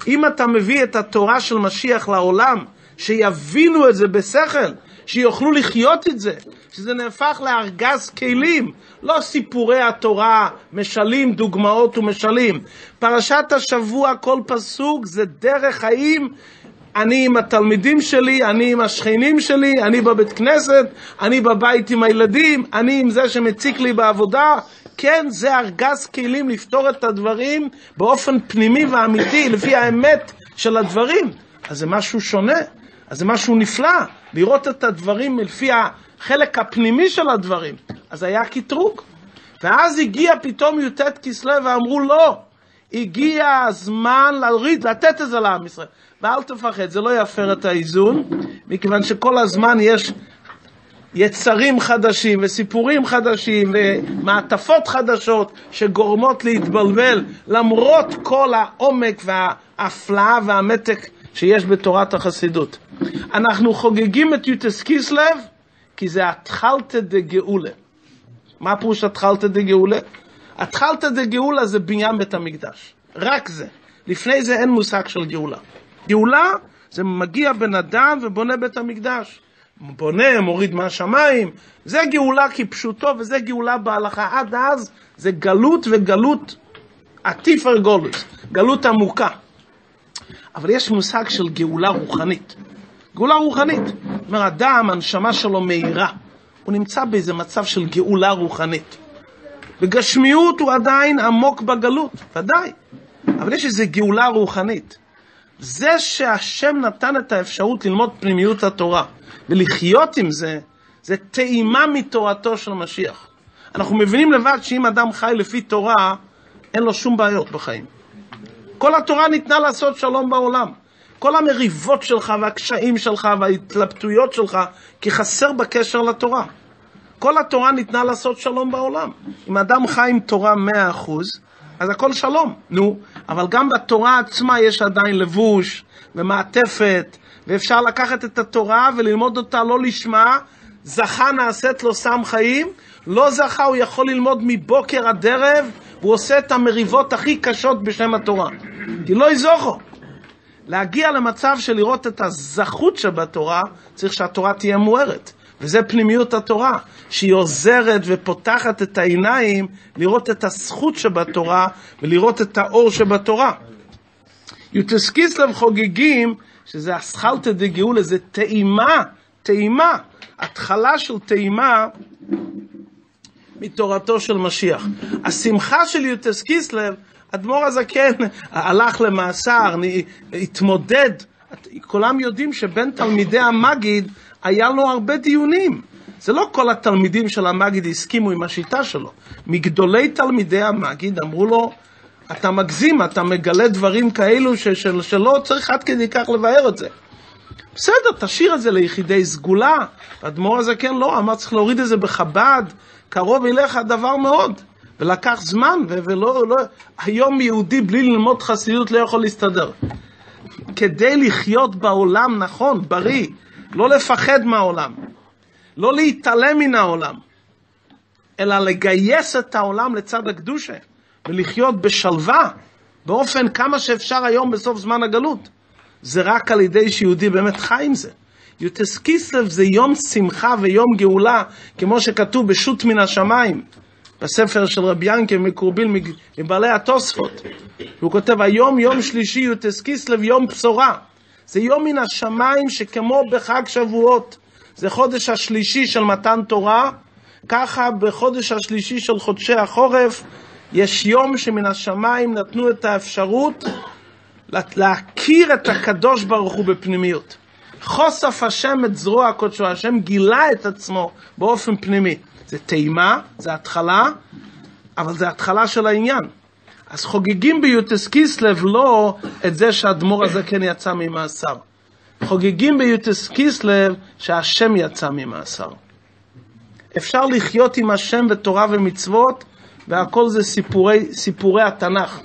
אם אתה מביא את התורה של משיח לעולם, שיבינו את זה בשכל, שיוכלו לחיות את זה, שזה נהפך לארגז כלים, לא סיפורי התורה, משלים, דוגמאות ומשלים. פרשת השבוע, כל פסוק זה דרך חיים. אני עם התלמידים שלי, אני עם השכנים שלי, אני בבית כנסת, אני בבית עם הילדים, אני עם זה שמציק לי בעבודה. כן, זה ארגז כלים לפתור את הדברים באופן פנימי ואמיתי, לפי האמת של הדברים. אז זה משהו שונה. אז זה משהו נפלא, לראות את הדברים לפי החלק הפנימי של הדברים. אז היה קטרוג. ואז הגיע פתאום י"ט כסלו ואמרו לא, הגיע הזמן להוריד, לתת את זה לעם ישראל. ואל תפחד, זה לא יפר את האיזון, מכיוון שכל הזמן יש יצרים חדשים וסיפורים חדשים ומעטפות חדשות שגורמות להתבלבל למרות כל העומק וההפלאה והמתק שיש בתורת החסידות. אנחנו חוגגים את יוטס קיסלב כי זה התחלתא דגאולה. מה פירוש התחלתא דגאולה? התחלתא דגאולה זה בניין בית המקדש. רק זה. לפני זה אין מושג של גאולה. גאולה זה מגיע בן אדם ובונה בית המקדש. בונה, מוריד מהשמיים. זה גאולה כפשוטו וזה גאולה בהלכה. עד אז זה גלות וגלות עטיפר גולוס, גלות עמוקה. אבל יש מושג של גאולה רוחנית. גאולה רוחנית. זאת אומרת, אדם, הנשמה שלו מהירה. הוא נמצא באיזה מצב של גאולה רוחנית. בגשמיות הוא עדיין עמוק בגלות, ודאי. אבל יש איזו גאולה רוחנית. זה שהשם נתן את האפשרות ללמוד פנימיות התורה ולחיות עם זה, זה טעימה מתורתו של משיח. אנחנו מבינים לבד שאם אדם חי לפי תורה, אין לו שום בעיות בחיים. כל התורה ניתנה לעשות שלום בעולם. כל המריבות שלך והקשיים שלך וההתלבטויות שלך, כי חסר בקשר לתורה. כל התורה ניתנה לעשות שלום בעולם. אם אדם חי עם תורה מאה אחוז, אז הכל שלום. נו, אבל גם בתורה עצמה יש עדיין לבוש ומעטפת, ואפשר לקחת את התורה וללמוד אותה לא לשמה, זכה נעשית לו סם חיים, לא זכה הוא יכול ללמוד מבוקר עד ערב, והוא עושה את המריבות הכי קשות בשם התורה. כי לא יזוכו. להגיע למצב של לראות את הזכות שבתורה, צריך שהתורה תהיה מוארת. וזה פנימיות התורה, שהיא עוזרת ופותחת את העיניים לראות את הזכות שבתורה ולראות את האור שבתורה. יוטס קיסלב חוגגים שזה אסכלתא דגאולה, זה טעימה, טעימה, התחלה של טעימה מתורתו של משיח. השמחה של יוטס קיסלב אדמו"ר הזקן הלך למאסר, התמודד. כולם יודעים שבין תלמידי המגיד היה לו הרבה דיונים. זה לא כל התלמידים של המגיד הסכימו עם השיטה שלו. מגדולי תלמידי המגיד אמרו לו, אתה מגזים, אתה מגלה דברים כאלו ש, של, שלא צריך עד כדי כך לבאר את זה. בסדר, תשאיר את זה ליחידי סגולה. האדמו"ר הזה כן לא, אמר צריך להוריד את זה בחב"ד, קרוב אליך הדבר מאוד. ולקח זמן, ולא, לא, היום יהודי בלי ללמוד חסידות לא יכול להסתדר. כדי לחיות בעולם נכון, בריא, לא לפחד מהעולם, לא להתעלם מן העולם, אלא לגייס את העולם לצד הקדושה, ולחיות בשלווה, באופן כמה שאפשר היום בסוף זמן הגלות. זה רק על ידי שיהודי באמת חי עם זה. יוטס קיסלב זה יום שמחה ויום גאולה, כמו שכתוב בשו"ת מן השמיים, בספר של רבי ינקל מקורביל מבעלי התוספות. הוא כותב, היום יום שלישי יוטס קיסלב יום בשורה. זה יום מן השמיים שכמו בחג שבועות. זה חודש השלישי של מתן תורה, ככה בחודש השלישי של חודשי החורף יש יום שמן השמיים נתנו את האפשרות להכיר את הקדוש ברוך הוא בפנימיות. חושף השם את זרוע קודשו, השם גילה את עצמו באופן פנימי. זה טעימה, זה התחלה, אבל זה התחלה של העניין. אז חוגגים ביוטס קיסלב לא את זה שהאדמו"ר הזה כן יצא ממאסר. חוגגים ביוטס קיסלב שהשם יצא ממאסר. אפשר לחיות עם השם ותורה ומצוות, והכל זה סיפורי, סיפורי התנ"ך.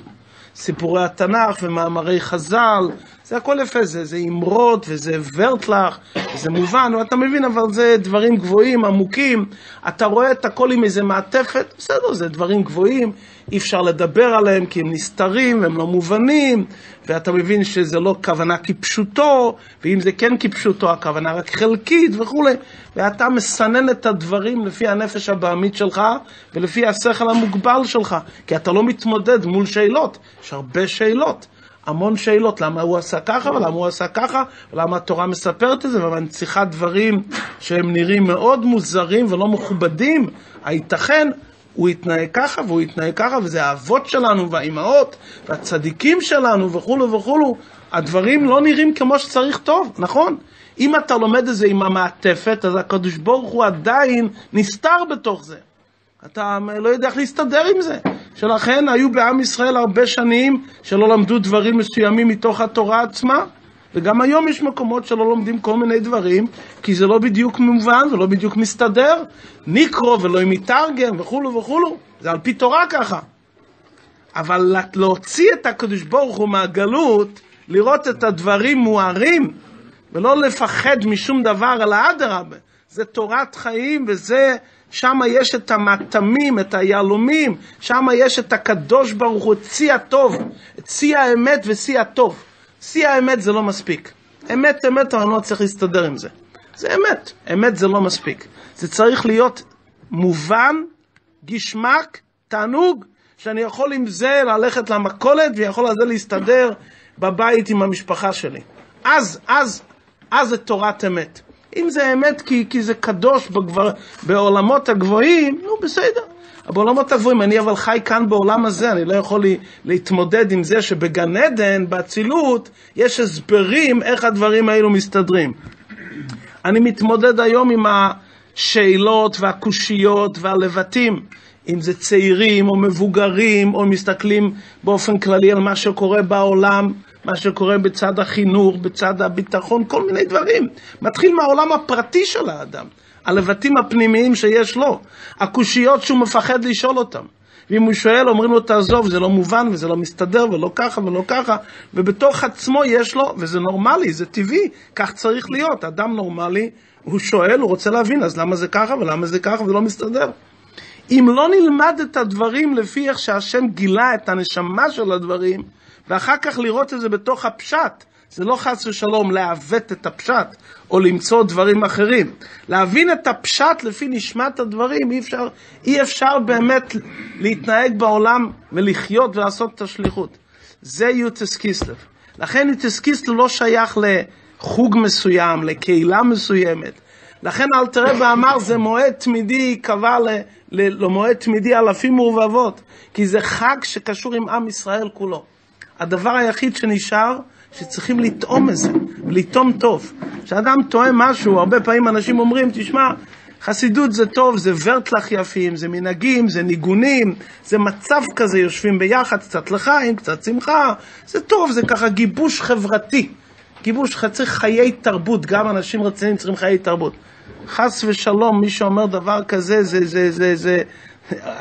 סיפורי התנ"ך ומאמרי חז"ל, זה הכל יפה, זה, זה אמרות וזה ורטלח, זה מובן, אתה מבין, אבל זה דברים גבוהים, עמוקים, אתה רואה את הכל עם איזה מעטפת, בסדר, זה דברים גבוהים, אי אפשר לדבר עליהם כי הם נסתרים, הם לא מובנים, ואתה מבין שזה לא כוונה כפשוטו, ואם זה כן כפשוטו, הכוונה רק חלקית וכולי, ואתה מסנן את הדברים לפי הנפש הבעמית שלך ולפי השכל המוגבל שלך, כי אתה לא מתמודד מול שאלות, יש הרבה שאלות. המון שאלות, למה הוא עשה ככה ולמה הוא עשה ככה, ולמה התורה מספרת את זה ומנציחה דברים שהם נראים מאוד מוזרים ולא מכובדים, הייתכן הוא יתנהג ככה והוא יתנהג ככה, וזה האבות שלנו והאימהות והצדיקים שלנו וכולו וכולו, הדברים לא נראים כמו שצריך טוב, נכון? אם אתה לומד את זה עם המעטפת, אז הקדוש ברוך הוא עדיין נסתר בתוך זה. אתה לא יודע איך להסתדר עם זה. שלכן היו בעם ישראל הרבה שנים שלא למדו דברים מסוימים מתוך התורה עצמה, וגם היום יש מקומות שלא לומדים כל מיני דברים, כי זה לא בדיוק מובן ולא בדיוק מסתדר. ניקרו ולא מתרגם וכולו וכולו, זה על פי תורה ככה. אבל להוציא את הקדוש ברוך הוא מהגלות, לראות את הדברים מוארים, ולא לפחד משום דבר, אלא אדרבה. זה תורת חיים וזה שם יש את המטמים, את היהלומים, שם יש את הקדוש ברוך הוא, את שיא הטוב, את שיא האמת ושיא הטוב. שיא האמת זה לא מספיק. אמת, אמת, אבל לא צריך להסתדר עם זה. זה אמת, אמת זה לא מספיק. זה צריך להיות מובן, גשמק, תענוג, שאני יכול עם זה ללכת למכולת ויכול על זה להסתדר בבית עם המשפחה שלי. אז, אז, אז זה תורת אמת. אם זה אמת כי, כי זה קדוש בגבר, בעולמות הגבוהים, נו בסדר. בעולמות הגבוהים, אני אבל חי כאן בעולם הזה, אני לא יכול להתמודד עם זה שבגן עדן, באצילות, יש הסברים איך הדברים האלו מסתדרים. אני מתמודד היום עם השאלות והקושיות והלבטים, אם זה צעירים או מבוגרים, או מסתכלים באופן כללי על מה שקורה בעולם. מה שקורה בצד החינוך, בצד הביטחון, כל מיני דברים. מתחיל מהעולם הפרטי של האדם, הלבטים הפנימיים שיש לו, הקושיות שהוא מפחד לשאול אותם. ואם הוא שואל, אומרים לו, תעזוב, זה לא מובן וזה לא מסתדר ולא ככה ולא ככה, ובתוך עצמו יש לו, וזה נורמלי, זה טבעי, כך צריך להיות. אדם נורמלי, הוא שואל, הוא רוצה להבין, אז למה זה ככה ולמה זה ככה ולא מסתדר? אם לא נלמד את הדברים לפי איך שהשם גילה את הנשמה של הדברים, ואחר כך לראות את זה בתוך הפשט. זה לא חס ושלום לעוות את הפשט או למצוא דברים אחרים. להבין את הפשט לפי נשמת הדברים, אי אפשר, אי אפשר באמת להתנהג בעולם ולחיות ולעשות את השליחות. זה יוטס קיסלב. לכן יוטס קיסלב לא שייך לחוג מסוים, לקהילה מסוימת. לכן אלתר רבי אמר זה מועד תמידי קבע למועד תמידי אלפים ורבבות, כי זה חג שקשור עם עם ישראל כולו. הדבר היחיד שנשאר, שצריכים לטעום את זה, ולטעום טוב. כשאדם טועם משהו, הרבה פעמים אנשים אומרים, תשמע, חסידות זה טוב, זה ורטלח יפים, זה מנהגים, זה ניגונים, זה מצב כזה, יושבים ביחד, קצת לחיים, קצת שמחה, זה טוב, זה ככה גיבוש חברתי. גיבוש, צריך חיי תרבות, גם אנשים רציניים צריכים חיי תרבות. חס ושלום, מי שאומר דבר כזה, זה, זה, זה, זה,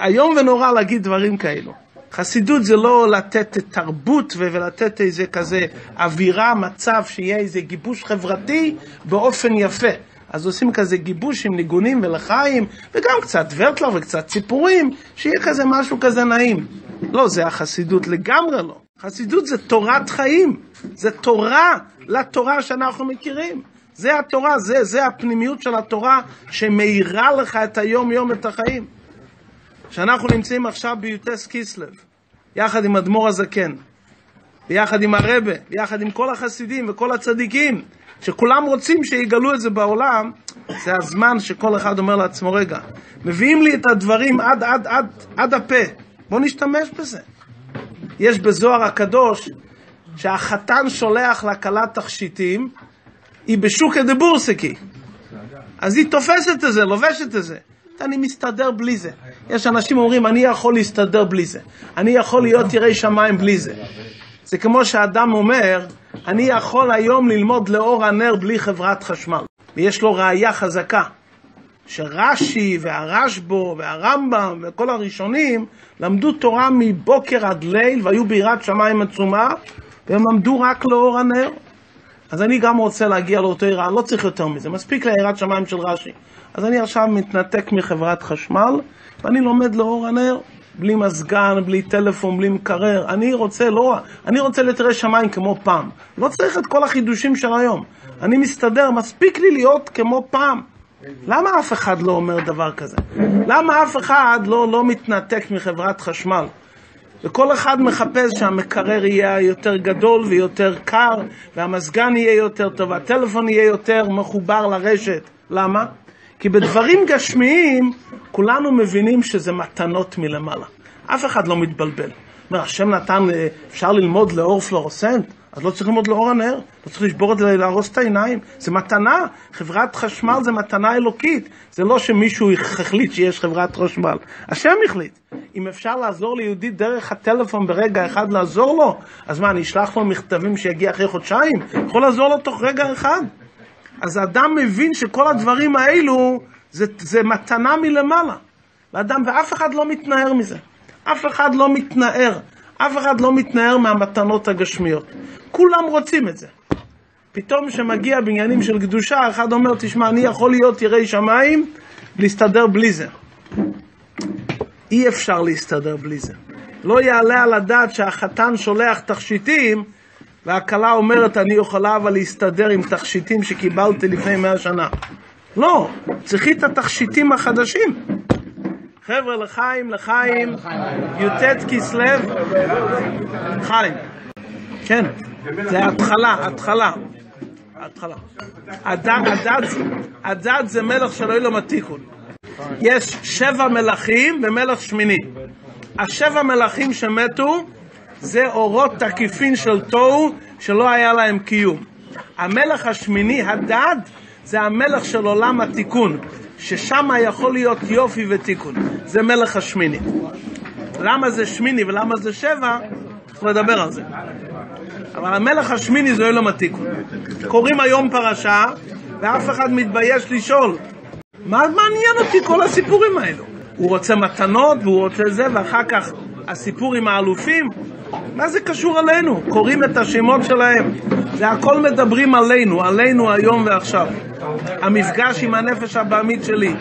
איום ונורא להגיד דברים כאלו. חסידות זה לא לתת תרבות ולתת איזה כזה אווירה, מצב, שיהיה איזה גיבוש חברתי באופן יפה. אז עושים כזה גיבוש עם ניגונים ולחיים, וגם קצת ורטלר וקצת סיפורים, שיהיה כזה משהו כזה נעים. לא, זה החסידות לגמרי לא. חסידות זה תורת חיים, זה תורה לתורה שאנחנו מכירים. זה התורה, זה, זה הפנימיות של התורה שמאירה לך את היום-יום, את החיים. שאנחנו נמצאים עכשיו ביוטס קיסלב, יחד עם אדמו"ר הזקן, ויחד עם הרבה, ויחד עם כל החסידים וכל הצדיקים, שכולם רוצים שיגלו את זה בעולם, זה הזמן שכל אחד אומר לעצמו, רגע, מביאים לי את הדברים עד, עד, עד, עד הפה, בוא נשתמש בזה. יש בזוהר הקדוש שהחתן שולח לכלה תכשיטים, היא בשוקה דה בורסקי. אז היא תופסת את זה, לובשת את זה. אני מסתדר בלי זה. יש אנשים אומרים, אני יכול להסתדר בלי זה. אני יכול להיות ירא שמיים בלי זה. זה כמו שאדם אומר, אני יכול היום ללמוד לאור הנר בלי חברת חשמל. ויש לו ראייה חזקה, שרש"י והרשב"ו והרמב"ם וכל הראשונים למדו תורה מבוקר עד ליל והיו ביראת שמיים עצומה, והם למדו רק לאור הנר. אז אני גם רוצה להגיע לאותו יראה, לא צריך יותר מזה, מספיק ליראת שמיים של רש"י. אז אני עכשיו מתנתק מחברת חשמל, ואני לומד לאור הנר, בלי מזגן, בלי טלפון, בלי מקרר. אני רוצה, לא, אני רוצה לתראה שמיים כמו פעם. לא צריך את כל החידושים של היום. אני מסתדר, מספיק לי להיות כמו פעם. למה אף אחד לא אומר דבר כזה? למה אף אחד לא, לא מתנתק מחברת חשמל? וכל אחד מחפש שהמקרר יהיה יותר גדול ויותר קר, והמזגן יהיה יותר טוב, והטלפון יהיה יותר מחובר לרשת. למה? כי בדברים גשמיים כולנו מבינים שזה מתנות מלמעלה. אף אחד לא מתבלבל. אומר, השם נתן, אה, אפשר ללמוד לאור פלורוסנט? אז לא צריך ללמוד לאור הנר, לא צריך לשבור את זה, להרוס את העיניים. זה מתנה, חברת חשמל זה מתנה אלוקית. זה לא שמישהו החליט שיש חברת חשמל. השם החליט. אם אפשר לעזור ליהודי דרך הטלפון ברגע אחד לעזור לו, אז מה, אני אשלח לו מכתבים שיגיע אחרי חודשיים? יכול לעזור לו תוך רגע אחד. אז האדם מבין שכל הדברים האלו זה, זה מתנה מלמעלה. לאדם, ואף אחד לא מתנער מזה. אף אחד לא מתנער. אף אחד לא מתנער מהמתנות הגשמיות. כולם רוצים את זה. פתאום כשמגיע בעניינים של קדושה, אחד אומר, תשמע, אני יכול להיות ירא שמיים, להסתדר בלי זה. אי אפשר להסתדר בלי זה. לא יעלה על הדעת שהחתן שולח תכשיטים, והכלה אומרת, אני יכולה אבל להסתדר עם תכשיטים שקיבלתי לפני מאה שנה. לא, צריכי את התכשיטים החדשים. חבר'ה, לחיים, לחיים, י"ט כסלו, חיים. כן, זה התחלה, התחלה. התחלה. הדד זה מלך שלא יהיה לו מתיקון. יש שבע מלכים ומלך שמיני. השבע מלכים שמתו זה אורות תקיפין של תוהו שלא היה להם קיום. המלך השמיני, הדד, זה המלך של עולם התיקון, ששם יכול להיות יופי ותיקון. זה מלך השמיני. למה זה שמיני ולמה זה שבע? צריך לדבר על זה. אבל המלך השמיני זה עולם התיקון. קוראים היום פרשה, ואף אחד מתבייש לשאול, מה מעניין אותי כל הסיפורים האלו? הוא רוצה מתנות והוא רוצה זה, ואחר כך הסיפור עם האלופים? מה זה קשור אלינו? קוראים את השמות שלהם. זה הכל מדברים עלינו, עלינו היום ועכשיו. המפגש עם הנפש הבעמית שלי.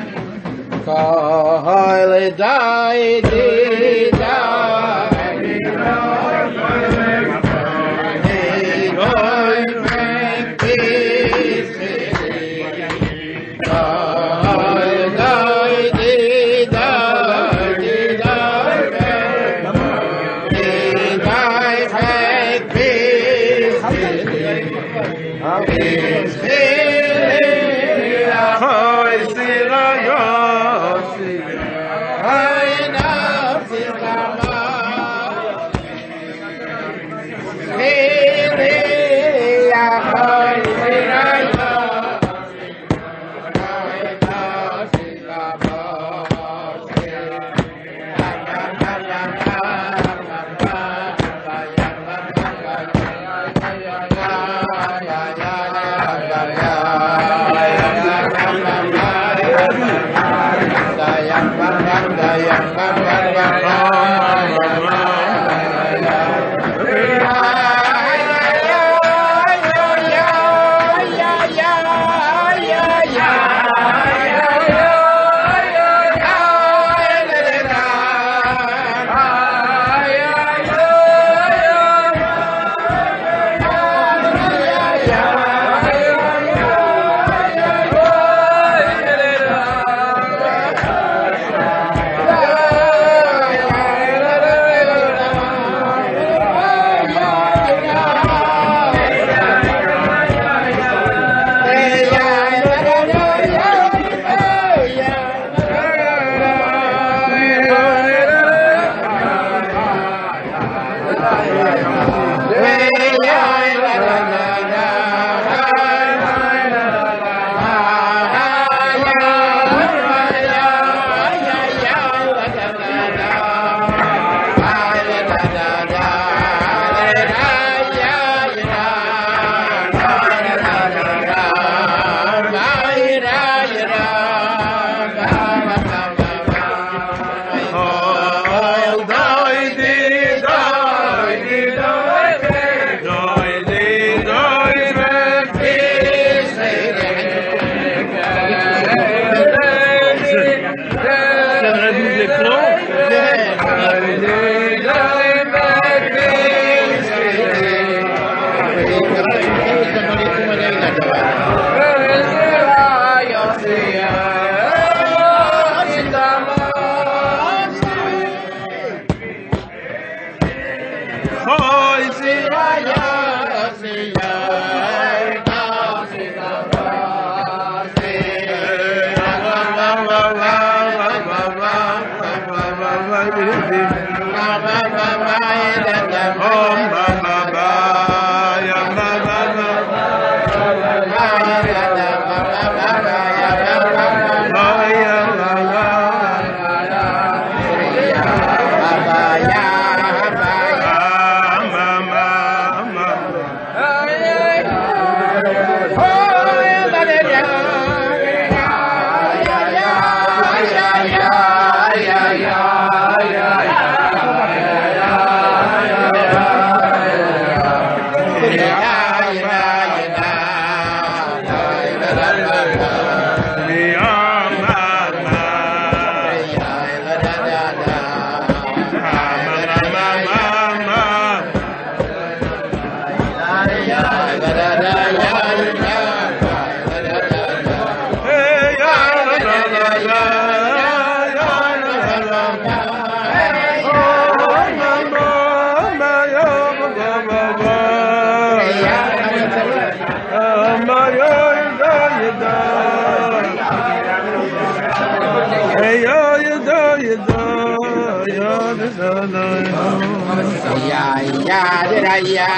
ya ya ya ya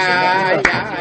ya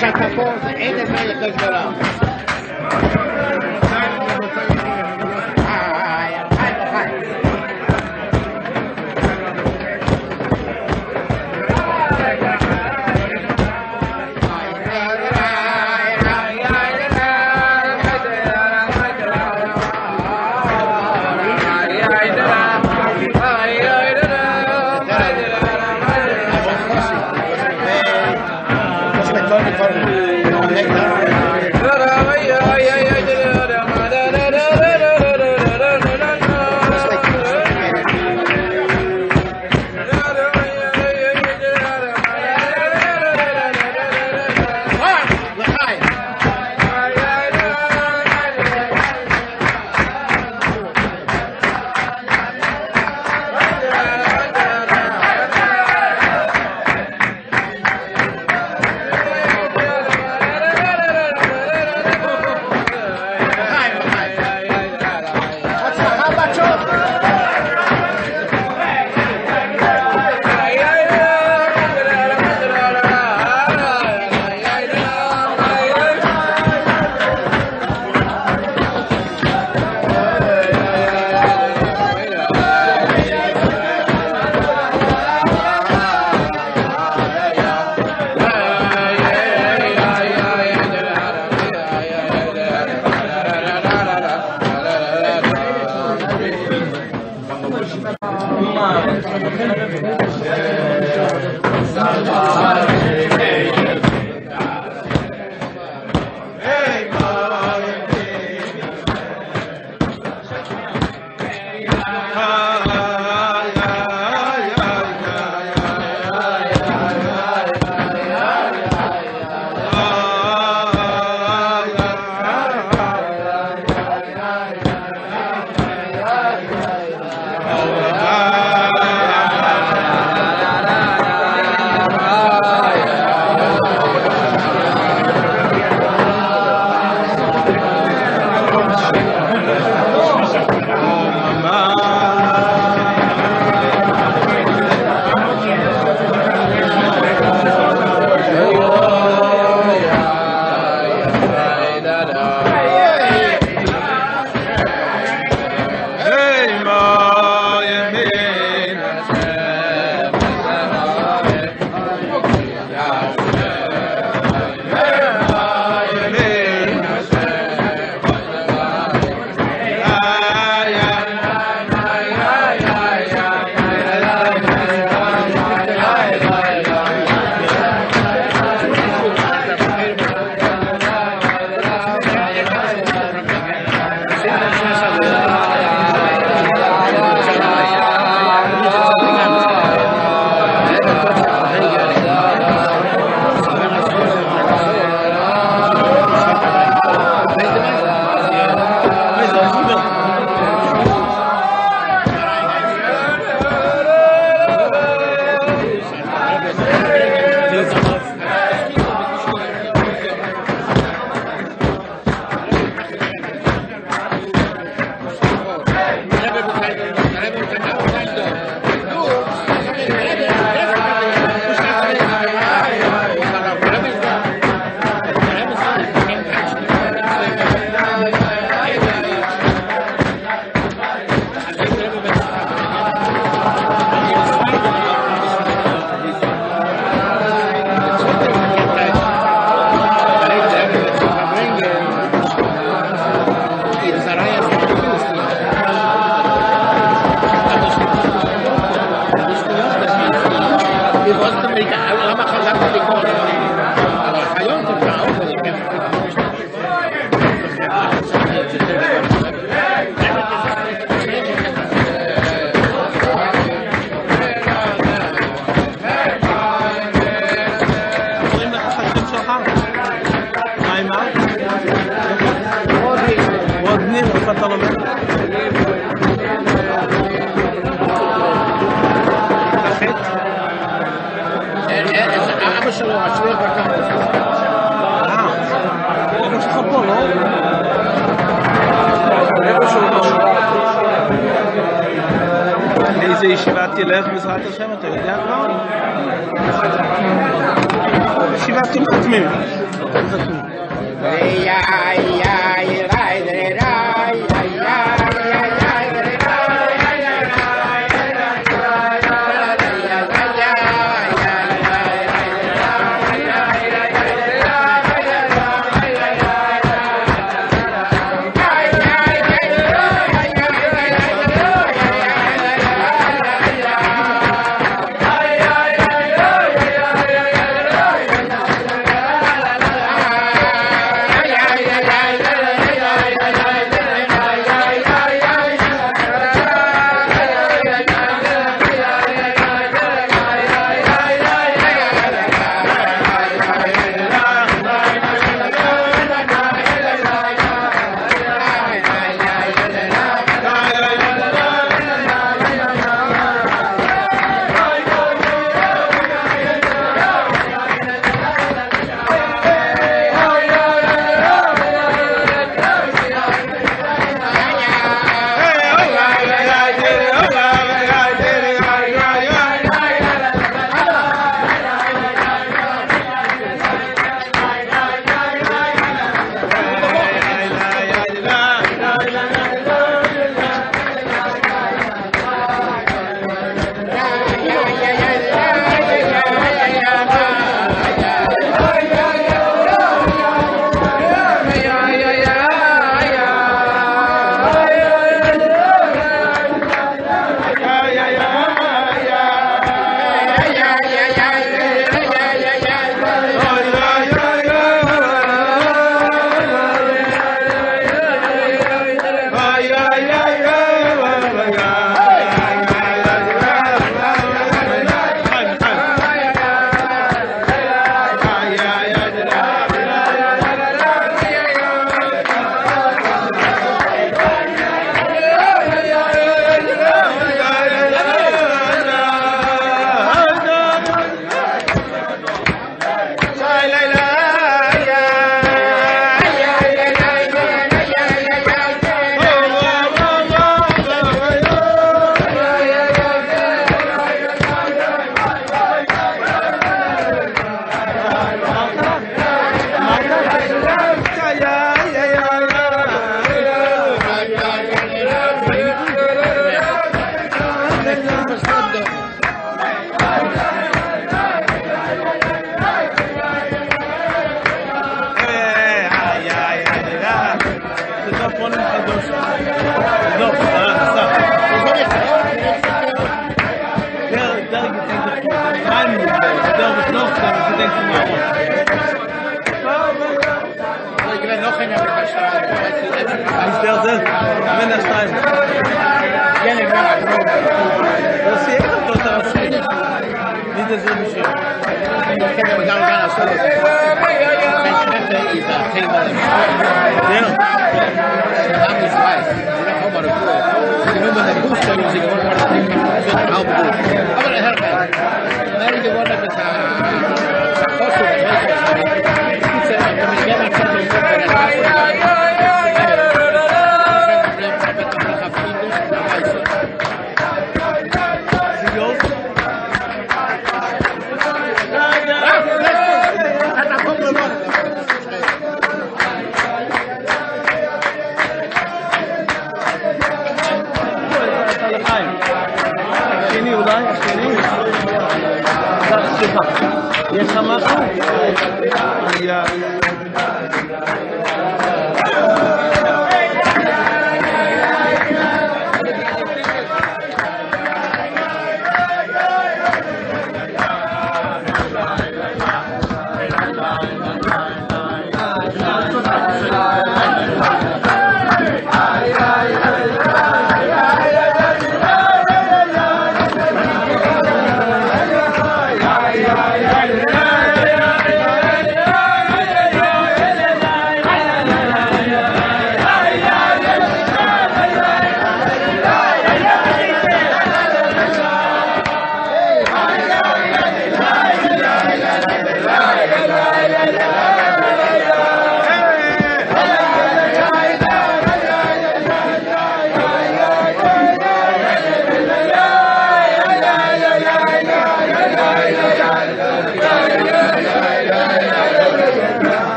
כל זמן שאתה פה, אין לך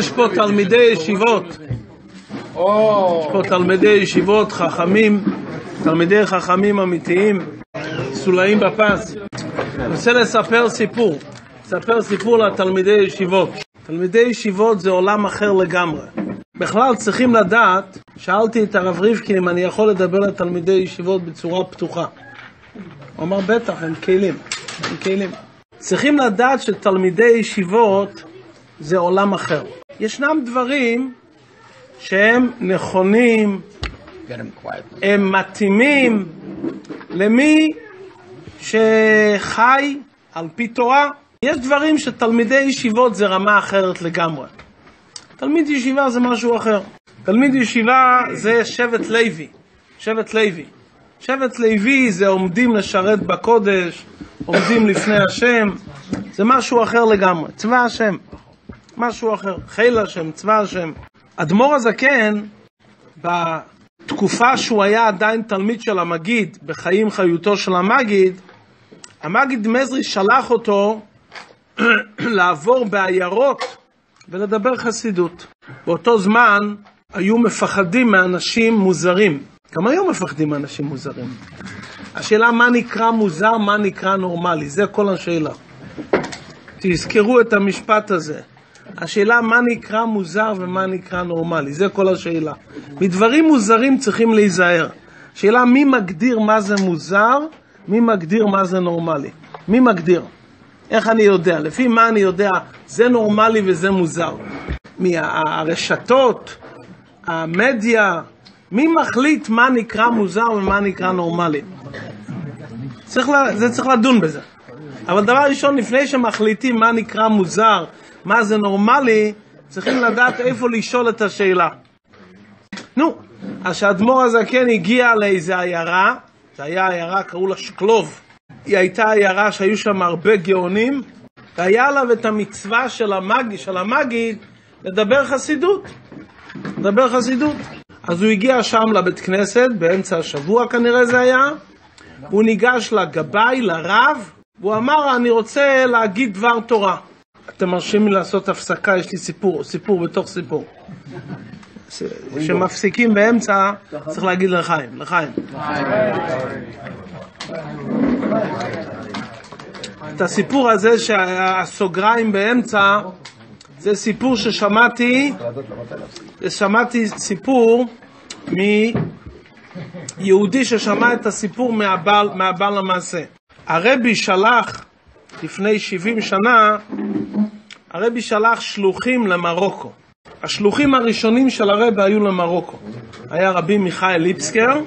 יש פה תלמידי ישיבות. יש פה תלמידי ישיבות, חכמים, תלמידי חכמים אמיתיים, סולאים בפס. אני רוצה לספר סיפור, לספר סיפור לתלמידי ישיבות. תלמידי ישיבות זה עולם אחר לגמרי. בכלל צריכים לדעת, שאלתי את הרב רבקין אם אני יכול לדבר לתלמידי ישיבות בצורה פתוחה. הוא אמר, בטח, הם כלים, הם כלים. צריכים לדעת שתלמידי ישיבות זה עולם אחר. ישנם דברים שהם נכונים, הם מתאימים למי שחי על פי תורה. יש דברים שתלמידי ישיבות זה רמה אחרת לגמרי. תלמיד ישיבה זה משהו אחר. תלמיד ישיבה זה שבט לוי, שבט לוי. שבט לוי זה עומדים לשרת בקודש, עומדים לפני השם, זה משהו אחר לגמרי, צבא השם. משהו אחר, חיל השם, צבא השם. אדמו"ר הזקן, בתקופה שהוא היה עדיין תלמיד של המגיד, בחיים חיותו של המגיד, המגיד מזרי שלח אותו לעבור בעיירות ולדבר חסידות. באותו זמן היו מפחדים מאנשים מוזרים. גם היום מפחדים מאנשים מוזרים. השאלה מה נקרא מוזר, מה נקרא נורמלי, זה כל השאלה. תזכרו את המשפט הזה. השאלה מה נקרא מוזר ומה נקרא נורמלי, זה כל השאלה. מדברים מוזרים צריכים להיזהר. שאלה מי מגדיר מה זה מוזר, מי מגדיר מה זה נורמלי. מי מגדיר? איך אני יודע? לפי מה אני יודע זה נורמלי וזה מוזר? מהרשתות, המדיה, מי מחליט מה נקרא מוזר ומה נקרא נורמלי? צריך לה, זה צריך לדון בזה. אבל דבר ראשון, לפני שמחליטים מה נקרא מוזר, מה זה נורמלי, צריכים לדעת איפה לשאול את השאלה. נו, אז כשאדמו"ר הזקן הגיע לאיזה עיירה, זו הייתה עיירה, קראו לה שקלוב. היא הייתה עיירה שהיו שם הרבה גאונים, והיה עליו את המצווה של המגיד, של המגיד לדבר חסידות. לדבר חסידות. אז הוא הגיע שם לבית כנסת, באמצע השבוע כנראה זה היה, הוא ניגש לגבאי, לרב, והוא אמר, אני רוצה להגיד דבר תורה. אתם מרשים לי לעשות הפסקה, יש לי סיפור, סיפור בתוך סיפור. כשמפסיקים באמצע, צריך להגיד לחיים, לחיים. את הסיפור הזה שהסוגריים באמצע, זה סיפור ששמעתי, שמעתי סיפור מיהודי ששמע את הסיפור מהבעל, מהבעל המעשה. הרבי שלח לפני 70 שנה, הרבי שלח שלוחים למרוקו. השלוחים הראשונים של הרבי היו למרוקו. היה רבי מיכאל ליפסקר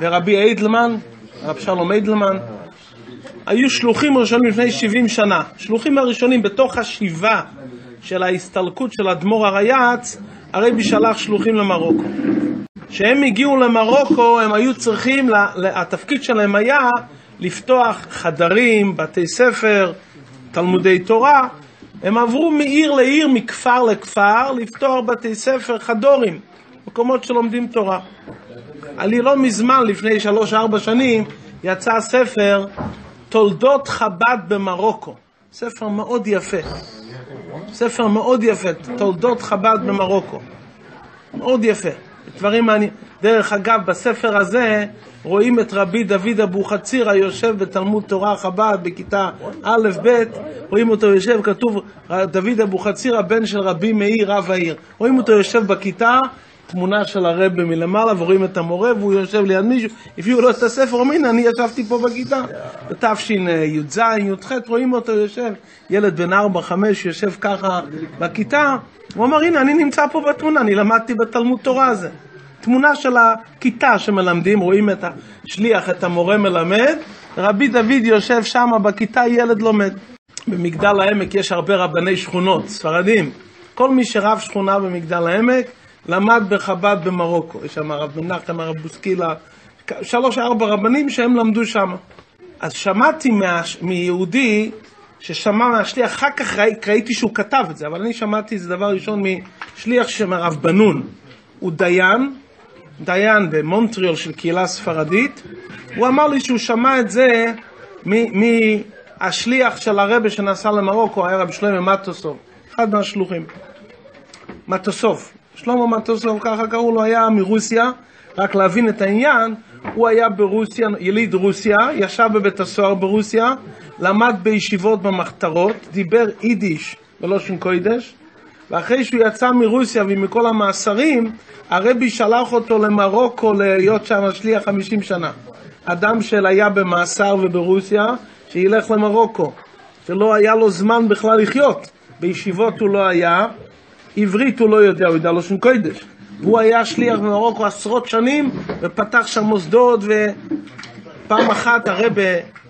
ורבי איידלמן, רב שלום איידלמן. היו שלוחים ראשונים לפני 70 שנה. שלוחים הראשונים בתוך השיבה של ההסתלקות של אדמו"ר הרייץ, הרבי שלח שלוחים למרוקו. כשהם הגיעו למרוקו, הם היו צריכים, התפקיד שלהם היה לפתוח חדרים, בתי ספר, תלמודי תורה. הם עברו מעיר לעיר, מכפר לכפר, לפתוח בתי ספר, חדורים, מקומות שלומדים תורה. אני לא מזמן, לפני שלוש-ארבע שנים, יצא ספר תולדות חב"ד במרוקו. ספר מאוד יפה. ספר מאוד יפה, תולדות חב"ד במרוקו. מאוד יפה. דברים מעניינים. דרך אגב, בספר הזה רואים את רבי דוד אבוחצירא יושב בתלמוד תורה חב"ד בכיתה א'-ב', רואים אותו יושב, כתוב דוד אבוחצירא בן של רבי מאיר רב העיר. רואים אותו יושב בכיתה, תמונה של הרבה מלמעלה, ורואים את המורה, והוא יושב ליד מישהו, הביאו לו את הספר, אומר, הנה, אני ישבתי פה בכיתה. בתשי"ז, י"ח, רואים אותו יושב, ילד בן 4-5 יושב ככה בכיתה, הוא אמר, הנה, אני נמצא פה בתמונה, אני למדתי בתלמוד תורה הזה. תמונה של הכיתה שמלמדים, רואים את השליח, את המורה מלמד, רבי דוד יושב שם בכיתה, ילד לומד. במגדל העמק יש הרבה רבני שכונות, ספרדים. כל מי שרב שכונה במגדל העמק, למד בחב"ד במרוקו. יש שם הרב מנחם, הרב בוסקילה, שלוש ארבע רבנים שהם למדו שם. אז שמעתי מה, מיהודי ששמע מהשליח, אחר כך ראי, ראיתי שהוא כתב את זה, אבל אני שמעתי, זה דבר ראשון משליח שם הרב בנון. הוא דיין, דיין במונטריאול של קהילה ספרדית, הוא אמר לי שהוא שמע את זה מהשליח של הרבה שנסע למרוקו, היה רב שלמה מטוסוב, אחד מהשלוחים. מטוסוב, שלמה מטוסוב, ככה קראו לו, היה מרוסיה, רק להבין את העניין, הוא היה ברוסיה, יליד רוסיה, ישב בבית הסוהר ברוסיה, למד בישיבות במחתרות, דיבר יידיש בלושן קוידש, ואחרי שהוא יצא מרוסיה ומכל המאסרים, הרבי שלח אותו למרוקו להיות שם שליח 50 שנה. אדם של היה במאסר וברוסיה, שילך למרוקו, שלא היה לו זמן בכלל לחיות. בישיבות הוא לא היה, עברית הוא לא יודע, הוא יודע לו שום קודש. והוא היה שליח במרוקו עשרות שנים, ופתח שם מוסדות, ופעם אחת הרבה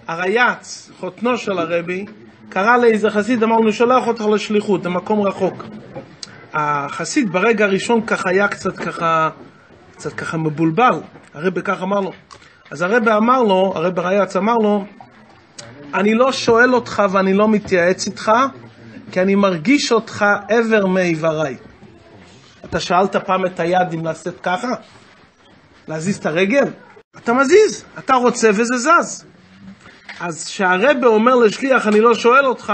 הרייץ, חותנו של הרבי, קרא לאיזה חסיד, אמר לו, שולח אותך לשליחות, למקום רחוק. החסיד ברגע הראשון ככה היה קצת ככה, קצת ככה מבולבל, הרבי כך אמר לו. אז הרבי אמר לו, הרבי רייץ אמר לו, אני לא שואל אותך ואני לא מתייעץ איתך, כי אני מרגיש אותך עבר מאיבריי. אתה שאלת פעם את היד אם לעשות ככה? להזיז את הרגל? אתה מזיז, אתה רוצה וזה זז. אז כשהרבה אומר לשליח, אני לא שואל אותך,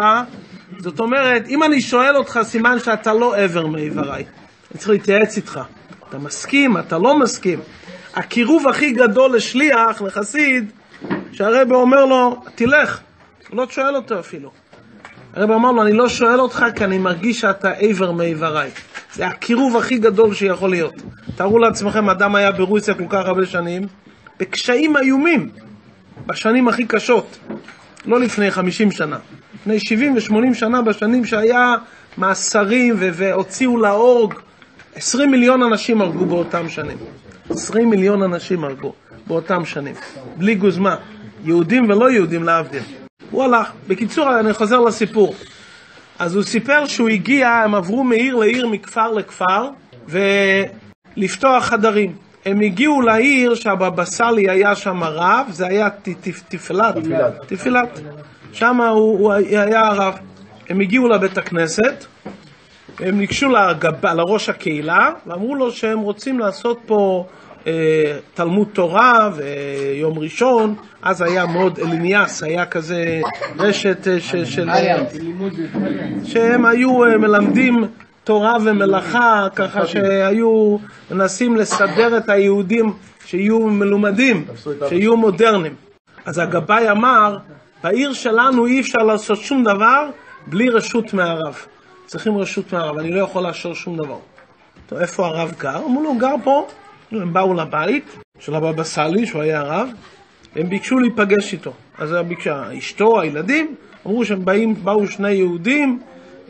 זאת אומרת, אם אני שואל אותך, סימן שאתה לא עבר מאיבריי. אני צריך להתייעץ איתך. אתה מסכים, אתה לא מסכים. הקירוב הכי גדול לשליח, לחסיד, שהרבה אומר לו, תלך. הוא לא שואל אותו אפילו. הרב אמר לו, אני לא שואל אותך כי אני מרגיש שאתה עבר מאיבריי. זה הקירוב הכי גדול שיכול להיות. תארו לעצמכם, אדם היה ברוסיה כל כך הרבה שנים, בקשיים איומים, בשנים הכי קשות, לא לפני 50 שנה, לפני 70 ו-80 שנה, בשנים שהיה מאסרים והוציאו להורג, 20 מיליון אנשים הרגו באותם שנים. 20 מיליון אנשים הרגו באותם שנים, בלי גוזמה, יהודים ולא יהודים להבדיל. הוא הלך. בקיצור, אני חוזר לסיפור. אז הוא סיפר שהוא הגיע, הם עברו מעיר לעיר, מכפר לכפר, ולפתוח חדרים. הם הגיעו לעיר שהבבא סאלי היה שם הרב, זה היה תפילת. תפילת. שם הוא, הוא היה הרב. הם הגיעו לבית הכנסת, הם ניגשו לגב, לראש הקהילה, ואמרו לו שהם רוצים לעשות פה תלמוד תורה ויום ראשון, אז היה מאוד אליניאס, היה כזה רשת אה, של... שהם היו אה, מלמדים תורה ומלאכה, ככה שהיו מנסים לסדר את היהודים שיהיו מלומדים, שיהיו מודרניים. אז הגבאי אמר, בעיר שלנו אי אפשר לעשות שום דבר בלי רשות מהרב. צריכים רשות מהרב, אני לא יכול לאשר שום דבר. טוב, איפה הרב גר? אמרו לו, גר פה. הם באו לבית של הבבא סאלי, שהוא היה הרב, והם ביקשו להיפגש איתו. אז ביקשה אשתו, הילדים, אמרו שהם באים, באו שני יהודים,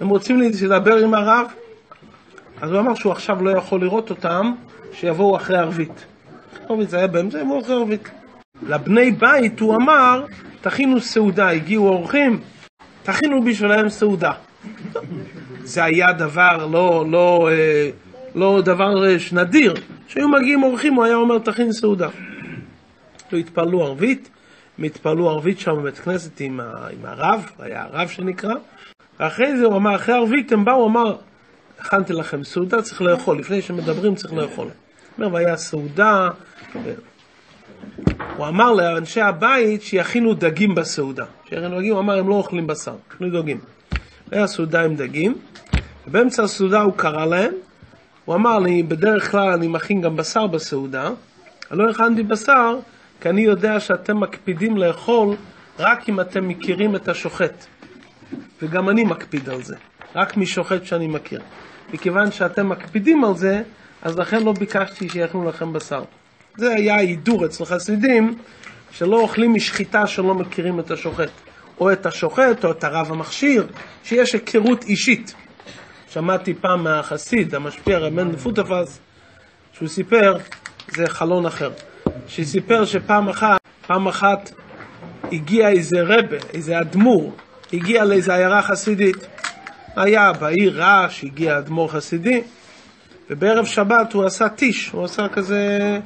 הם רוצים לדבר עם הרב. אז הוא אמר שהוא עכשיו לא יכול לראות אותם, שיבואו אחרי ערבית. ערבית זה היה באמצע, יבואו אחרי ערבית. לבני בית הוא אמר, תכינו סעודה, הגיעו אורחים, תכינו בשבילם סעודה. זה היה דבר לא, לא, אה, לא דבר נדיר, כשהיו מגיעים אורחים הוא היה אומר תכין סעודה. לא התפללו ערבית, הם התפללו ערבית שם בבית כנסת עם, ה, עם הרב, היה הרב שנקרא, ואחרי זה הוא אמר, אחרי ערבית הם באו, הוא אמר, הכנתי לכם סעודה, צריך לאכול, לפני שמדברים צריך לאכול. אומר, והיה סעודה, הוא אמר לאנשי הבית שיכינו דגים בסעודה. שיכינו דגים, הוא אמר, הם לא אוכלים בשר, אוכלים דגים. היה סעודה עם דגים, ובאמצע הסעודה הוא קרא להם, הוא אמר לי, בדרך כלל אני מכין גם בשר בסעודה, אני לא הכנתי בשר, כי אני יודע שאתם מקפידים לאכול רק אם אתם מכירים את השוחט. וגם אני מקפיד על זה, רק משוחט שאני מכיר. מכיוון שאתם מקפידים על זה, אז לכן לא ביקשתי שיאכלו לכם בשר. זה היה ההידור אצל חסידים, שלא אוכלים משחיטה שלא מכירים את השוחט. או את השוחט, או את הרב המכשיר, שיש היכרות אישית. שמעתי פעם מהחסיד, המשפיע רבן פוטפס, שהוא סיפר, זה חלון אחר, שסיפר שפעם אחת, פעם אחת הגיע איזה רבה, איזה אדמו"ר, הגיע לאיזה עיירה חסידית. היה בעיר רעש, הגיע אדמו"ר חסידי, ובערב שבת הוא עשה טיש, הוא עשה כזה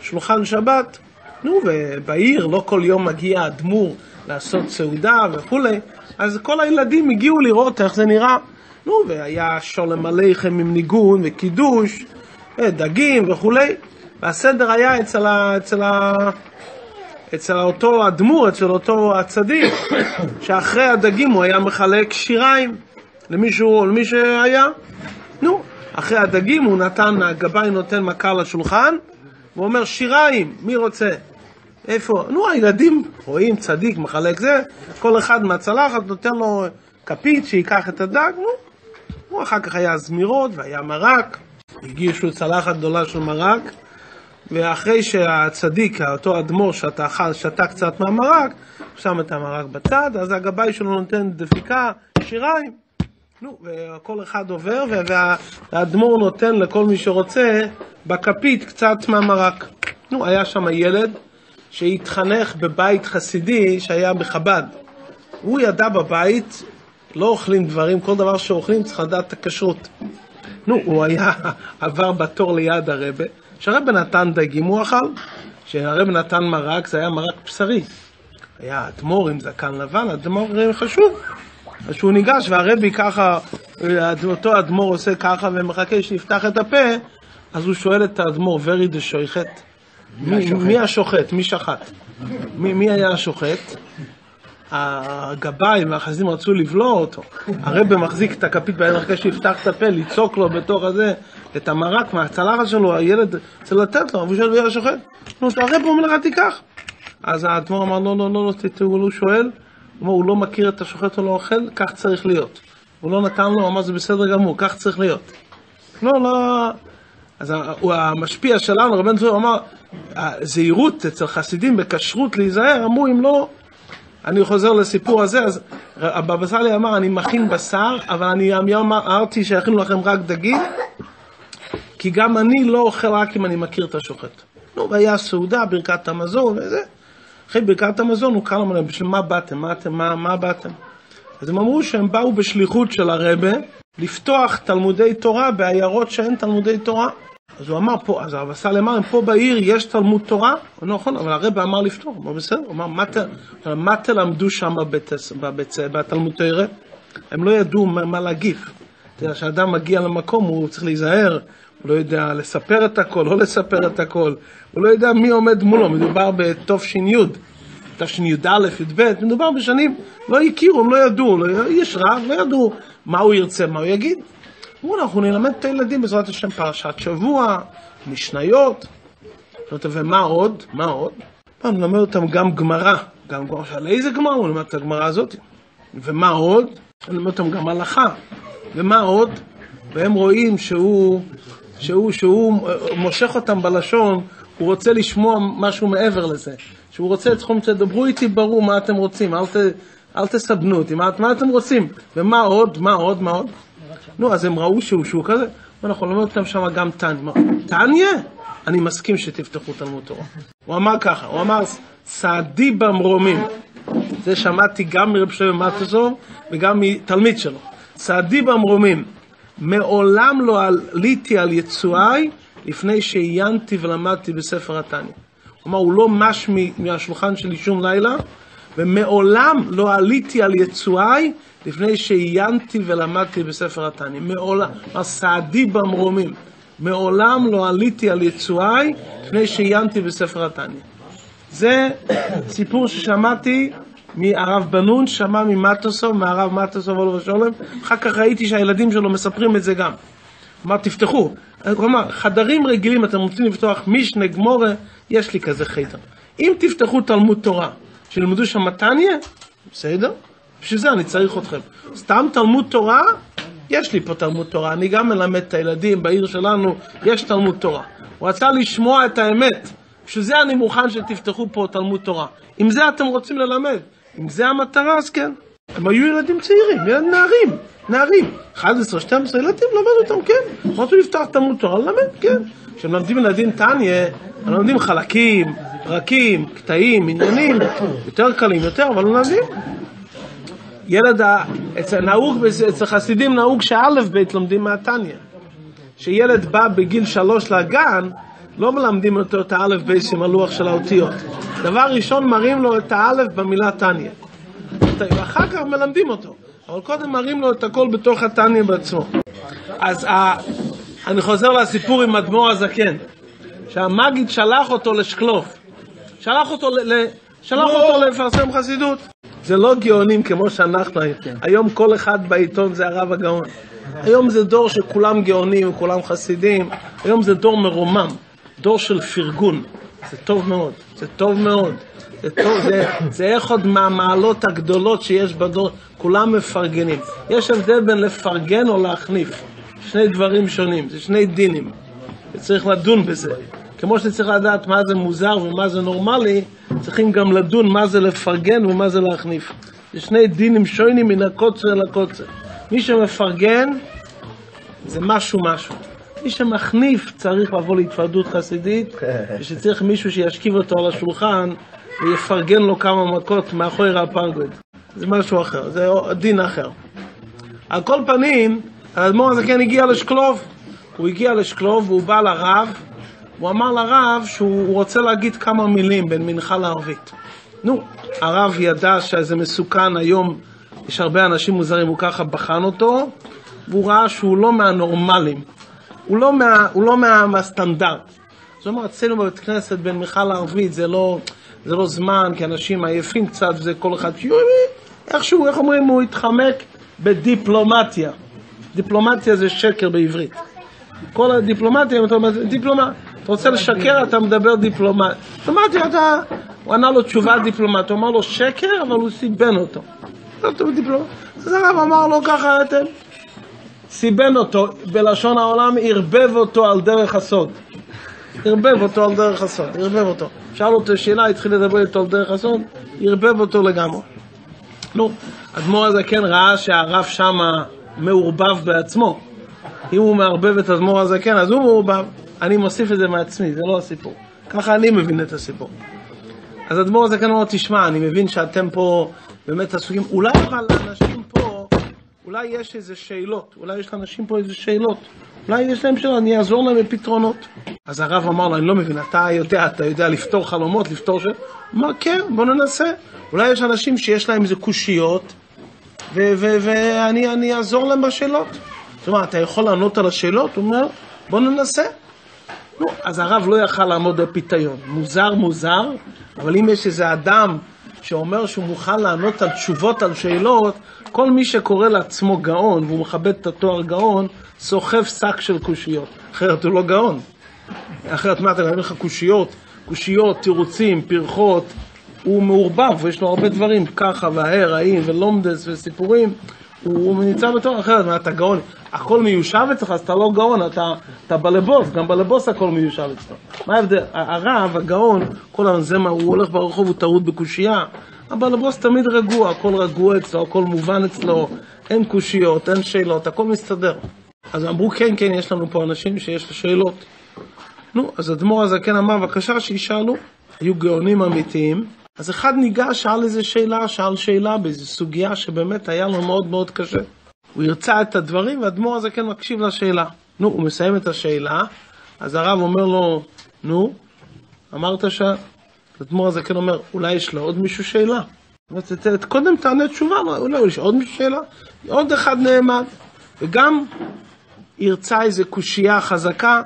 שולחן שבת. נו, ובעיר לא כל יום מגיע אדמו"ר לעשות סעודה וכולי, אז כל הילדים הגיעו לראות איך זה נראה. נו, והיה שולם עליכם עם ניגון וקידוש, דגים וכולי, והסדר היה אצל, ה, אצל, ה, אצל אותו אדמו"ר, אצל אותו הצדיק, שאחרי הדגים הוא היה מחלק שיריים למישהו, למי שהיה. נו, אחרי הדגים הוא נתן, הגבאי נותן מכה לשולחן, והוא אומר, שיריים, מי רוצה? איפה? נו, הילדים רואים צדיק מחלק זה, כל אחד מהצלחת נותן לו כפית שייקח את הדג, נו, הוא אחר כך היה זמירות והיה מרק, הגישו צלחת גדולה של מרק, ואחרי שהצדיק, אותו אדמו"ר שאתה אכל, שתה קצת מהמרק, הוא שם את המרק בצד, אז הגבאי שלו נותן דפיקה, שיריים. נו, וכל אחד עובר, והאדמו"ר נותן לכל מי שרוצה בכפית קצת מהמרק. נו, היה שם ילד שהתחנך בבית חסידי שהיה בחב"ד. הוא ידע בבית, לא אוכלים דברים, כל דבר שאוכלים צריך לדעת את הכשרות. נו, הוא היה, עבר בתור ליד הרבה, כשהרבה נתן דגים הוא אכל, כשהרבה נתן מרק זה היה מרק בשרי. היה אדמו"ר עם זקן לבן, אדמו"ר חשוב. אז שהוא ניגש והרבי ככה, אותו אדמו"ר עושה ככה ומחכה שיפתח את הפה, אז הוא שואל את האדמו"ר, ורי דשויכת? מי, מי השוחט? מי שחט? מי, מי היה השוחט? הגבאים והחסידים רצו לבלוע אותו. הרב מחזיק את הכפית ביד, אחרי שיפתח את הפה, לצעוק לו בתוך הזה את המרק מהצלחת שלו, הילד רוצה לתת לו, והוא שואל ויהיה השוחט. נו, הרב אומר לך תיקח. אז האדמו"ר אמר לא, לא, לא, לא, הוא לא שואל, הוא לא מכיר את השוחט, הוא לא אוכל, כך צריך להיות. הוא לא נתן לו, אמר זה בסדר גמור, כך צריך להיות. לא, לא... אז המשפיע שלנו, רבן צור אמר, הזהירות אצל חסידים בכשרות להיזהר, אמרו אם לא, אני חוזר לסיפור הזה, אז הבבא סאלי אמר, אני מכין בשר, אבל אני אמרתי שיכינו לכם רק דגים, כי גם אני לא אוכל רק אם אני מכיר את השוחט. נו, והיה סעודה, ברכת המזון וזה. אחרי ברכת המזון הוא קרא להם, בשביל מה באתם? מה, אתם, מה, מה באתם? אז הם אמרו שהם באו בשליחות של הרבה לפתוח תלמודי תורה בעיירות שאין תלמודי תורה. אז הוא אמר פה, אז הרב סל אמר, פה בעיר יש תלמוד תורה? הוא נכון, אבל הרב אמר לפתור, אמר בסדר, אמר, מה, מה תלמדו שם בתלמוד תורה? הם לא ידעו מה, מה להגיב. כשאדם מגיע למקום הוא צריך להיזהר, הוא לא יודע לספר את הכל, לא לספר את הכל, הוא לא יודע מי עומד מולו, מדובר בתש"י, תשי"א, י"ב, מדובר בשנים, לא הכירו, הם לא ידעו, לא, יש רב, לא ידעו מה הוא ירצה, מה הוא יגיד. אמרו, אנחנו נלמד את הילדים בעזרת השם פרשת שבוע, משניות, ומה עוד? מה עוד? פעם נלמד אותם גם גמרא, גם גמרא, על איזה גמרא? הוא נלמד את הגמרא הזאת. ומה עוד? נלמד אותם גם הלכה. ומה עוד? והם רואים שהוא, שהוא, שהוא מושך אותם בלשון, הוא רוצה לשמוע משהו מעבר לזה. שהוא רוצה, צריכים שתדברו איתי ברור מה אתם רוצים, אל, ת, אל תסבנו אותי, מה, מה אתם רוצים? ומה עוד? מה עוד? מה עוד? נו, אז הם ראו שהוא שהוא כזה, ואנחנו לומדים אותם שם גם תניא. תניא? אני מסכים שתפתחו תלמוד תורה. הוא אמר ככה, הוא אמר, סעדי במרומים. זה שמעתי גם מרב שלמה מטוסוב וגם מתלמיד שלו. סעדי במרומים. מעולם לא עליתי על יצואי לפני שעיינתי ולמדתי בספר התניא. אמר, הוא לא מש מהשולחן שלי שום לילה, ומעולם לא עליתי על יצואי לפני שעיינתי ולמדתי בספר התניא. מעולם, הסעדי במרומים. מעולם לא עליתי על יצואי לפני שעיינתי בספר התניא. זה סיפור ששמעתי מהרב בנון, שמע ממטוסוב, מהרב מטוסוב עולו ושולם, אחר כך ראיתי שהילדים שלו מספרים את זה גם. אמר, תפתחו. כלומר, חדרים רגילים, אתם רוצים לפתוח משנה, גמורה, יש לי כזה חדר. אם תפתחו תלמוד תורה, שילמדו שם מתניה, בסדר? בשביל זה אני צריך אתכם. סתם תלמוד תורה, יש לי פה תלמוד תורה, אני גם מלמד את הילדים בעיר שלנו, יש תלמוד תורה. הוא רצה לשמוע את האמת, בשביל זה אני מוכן שתפתחו פה תלמוד תורה. אם זה אתם רוצים ללמד, אם זה המטרה, אז כן. הם היו ילדים צעירים, נערים, נערים. 11, 12 ילדים, למד אותם, כן. רוצים לפתוח תלמוד תורה, ללמד, כן. כשמלמדים ילדים תניא, מלמדים חלקים, פרקים, קטעים, עניינים, יותר קלים יותר, אבל מלמדים. ילד, אצל, נהוג, אצל חסידים נהוג שא' ב' לומדים מהתניא. כשילד בא בגיל שלוש לגן, לא מלמדים אותו את האלף בייס עם הלוח של האותיות. דבר ראשון מראים לו את האלף במילה תניא. ואחר כך מלמדים אותו. אבל קודם מראים לו את הכל בתוך התניא בעצמו. אז ה... אני חוזר לסיפור עם אדמו"ר הזקן. שהמגיד שלח אותו לשקלוף. שלח אותו, ל... שלח אותו לפרסם חסידות. זה לא גאונים כמו שאנחנו היום. כן. היום כל אחד בעיתון זה הרב הגאון. היום זה דור שכולם גאונים וכולם חסידים. היום זה דור מרומם, דור של פרגון. זה טוב מאוד, זה טוב מאוד. זה טוב, זה, זה אחד מהמעלות הגדולות שיש בדור, כולם מפרגנים. יש הבדל בין לפרגן או להחניף. שני דברים שונים, זה שני דינים. וצריך לדון בזה. כמו שצריך לדעת מה זה מוזר ומה זה נורמלי, צריכים גם לדון מה זה לפרגן ומה זה להחניף. זה שני דינים שונים מן הקוצר לקוצר. מי שמפרגן זה משהו משהו. מי שמחניף צריך לבוא להתוועדות חסידית, ושצריך מישהו שישכיב אותו על השולחן ויפרגן לו כמה מכות מאחורי הפרגוד. זה משהו אחר, זה דין אחר. על כל פנים, האדמו"ר הזה כן הגיע לשקלוב. הוא הגיע לשקלוב והוא בא לרב, הוא אמר לרב שהוא רוצה להגיד כמה מילים בין מנחה לערבית. נו, הרב ידע שזה מסוכן היום, יש הרבה אנשים מוזרים, הוא ככה בחן אותו, והוא ראה שהוא לא מהנורמלים, הוא לא, מה, הוא לא מה, מהסטנדרט. זאת אומרת, אצלנו בבית כנסת בין מנחה לערבית זה לא, זה לא זמן, כי אנשים עייפים קצת, וזה כל אחד איכשהו, איך אומרים, הוא התחמק בדיפלומטיה. דיפלומטיה זה שקר בעברית. כל הדיפלומטיה, דיפלומט, אתה רוצה לשקר, אתה מדבר דיפלומט. דיפלומטיה, אתה, הוא ענה לו תשובה דיפלומט, הוא אמר לו שקר, אבל הוא סיבן אותו. אז הרב אמר לו ככה, אתם, סיבן אותו, בלשון העולם, ערבב אותו על דרך הסוד. ערבב אותו על דרך הסוד, ערבב אותו. שאל אותו שאלה, התחיל לדבר איתו על דרך הסוד, ערבב אותו לגמרי. נו, אדמו"ר הזקן ראה שהרב שמה מעורבב בעצמו. אם הוא מערבב את אדמו"ר הזקן, אז הוא מעורבב. אני מוסיף את זה מעצמי, זה לא הסיפור. ככה אני מבין את הסיפור. אז אדמו"ר הזקן אומר, תשמע, אני מבין שאתם פה באמת עסוקים, אולי אבל לאנשים פה, אולי יש איזה שאלות, אולי יש לאנשים פה איזה שאלות. אולי יש להם שאלות, אני אעזור להם בפתרונות. אז הרב אמר לו, אני לא מבין, אתה יודע, אתה יודע לפתור חלומות, לפתור ש... הוא אמר, כן, בוא ננסה. אולי יש אנשים שיש להם איזה קושיות, ואני אעזור להם בשאלות. זאת אומרת, אתה יכול לענות על השאלות? הוא אומר, בוא ננסה. אז הרב לא יכל לעמוד בפיתיון. מוזר, מוזר, אבל אם יש איזה אדם שאומר שהוא מוכן לענות על תשובות על שאלות, כל מי שקורא לעצמו גאון, והוא מכבד את התואר גאון, סוחב שק של קושיות. אחרת הוא לא גאון. אחרת מה, אומר לך קושיות, קושיות, תירוצים, פרחות, הוא מעורבב, ויש לו הרבה דברים, ככה, וההר, האם, ולומדס, וסיפורים, הוא נמצא בתור אחרת, אתה גאון, הכל מיושב אצלך, אז אתה לא גאון, אתה, אתה בלבוס, גם בלבוס הכל מיושב אצלו. מה ההבדל? הרב, הגאון, כל הזמן הוא הולך ברחוב, הוא טרוד בקושייה, הבלבוס תמיד רגוע, הכל רגוע אצלו, הכל מובן אצלו, אין קושיות, אין שאלות, הכל מסתדר. אז אמרו, כן, כן, יש לנו פה אנשים שיש לו שאלות. נו, אז אדמו"ר הזקן אמר, בבקשה שישאלו, היו גאונים אמיתיים. אז אחד ניגש, שאל איזה שאלה, שאל שאלה באיזו סוגיה שבאמת היה לו מאוד מאוד קשה. הוא ירצה את הדברים, והאדמו"ר הזה כן מקשיב לשאלה. נו, הוא מסיים את השאלה, אז הרב אומר לו, נו, אמרת ש... האדמו"ר הזה כן אומר, אולי יש לו עוד מישהו שאלה? קודם תענה תשובה, אולי יש עוד מישהו שאלה? עוד אחד נעמד. וגם ירצה איזו קושייה חזקה,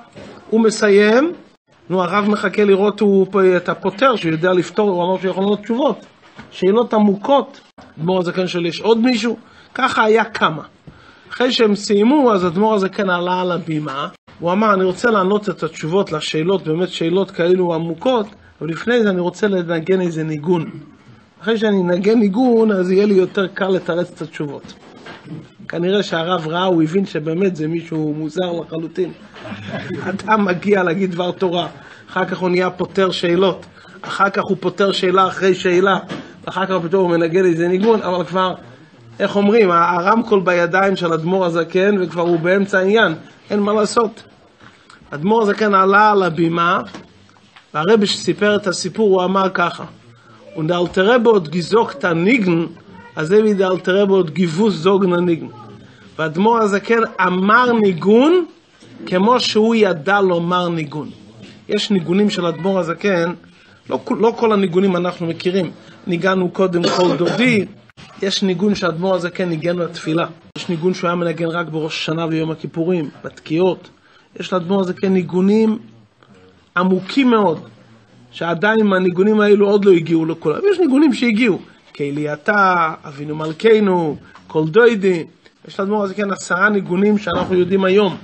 הוא מסיים, נו, הרב מחכה לראות הוא, את הפותר, שהוא יודע לפתור, הוא אמר שהוא יכול לענות תשובות. שאלות עמוקות. אדמו"ר הזקן שואל, יש עוד מישהו? ככה היה כמה. אחרי שהם סיימו, אז אדמו"ר הזקן עלה על הבימה, הוא אמר, אני רוצה לענות את התשובות לשאלות, באמת שאלות כאלו עמוקות, אבל לפני זה אני רוצה לנגן איזה ניגון. אחרי שאני אנגן ניגון, אז יהיה לי יותר קל לתרץ את התשובות. כנראה שהרב ראה, הוא הבין שבאמת זה מישהו מוזר לחלוטין. אדם מגיע להגיד דבר תורה, אחר כך הוא נהיה פותר שאלות, אחר כך הוא פותר שאלה אחרי שאלה, אחר כך פתאום הוא מנגן איזה ניגון, אבל כבר, איך אומרים, הרמקול בידיים של אדמו"ר הזקן, וכבר הוא באמצע העניין, אין מה לעשות. אדמו"ר הזקן עלה על הבימה, והרבי שסיפר את הסיפור, הוא אמר ככה, ונדלתרבוד גיזוקת ניגן, אז זה מדלתרבוד גיבוס זוגנה ניגן. והאדמו"ר הזקן אמר ניגון כמו שהוא ידע לומר ניגון. יש ניגונים של אדמו"ר הזקן, לא, לא כל הניגונים אנחנו מכירים. ניגענו קודם כל דודי, יש ניגון שאדמו"ר הזקן ניגן לתפילה. יש ניגון שהוא היה מנגן רק בראש השנה ויום הכיפורים, בתקיעות. יש לאדמו"ר הזקן ניגונים עמוקים מאוד, שעדיין הניגונים האלו עוד לא הגיעו לכולם. יש ניגונים שהגיעו, כאלי אתה, אבינו מלכנו, כל דוידי. יש לאדמו"ר הזקן עשרה ניגונים שאנחנו יודעים היום.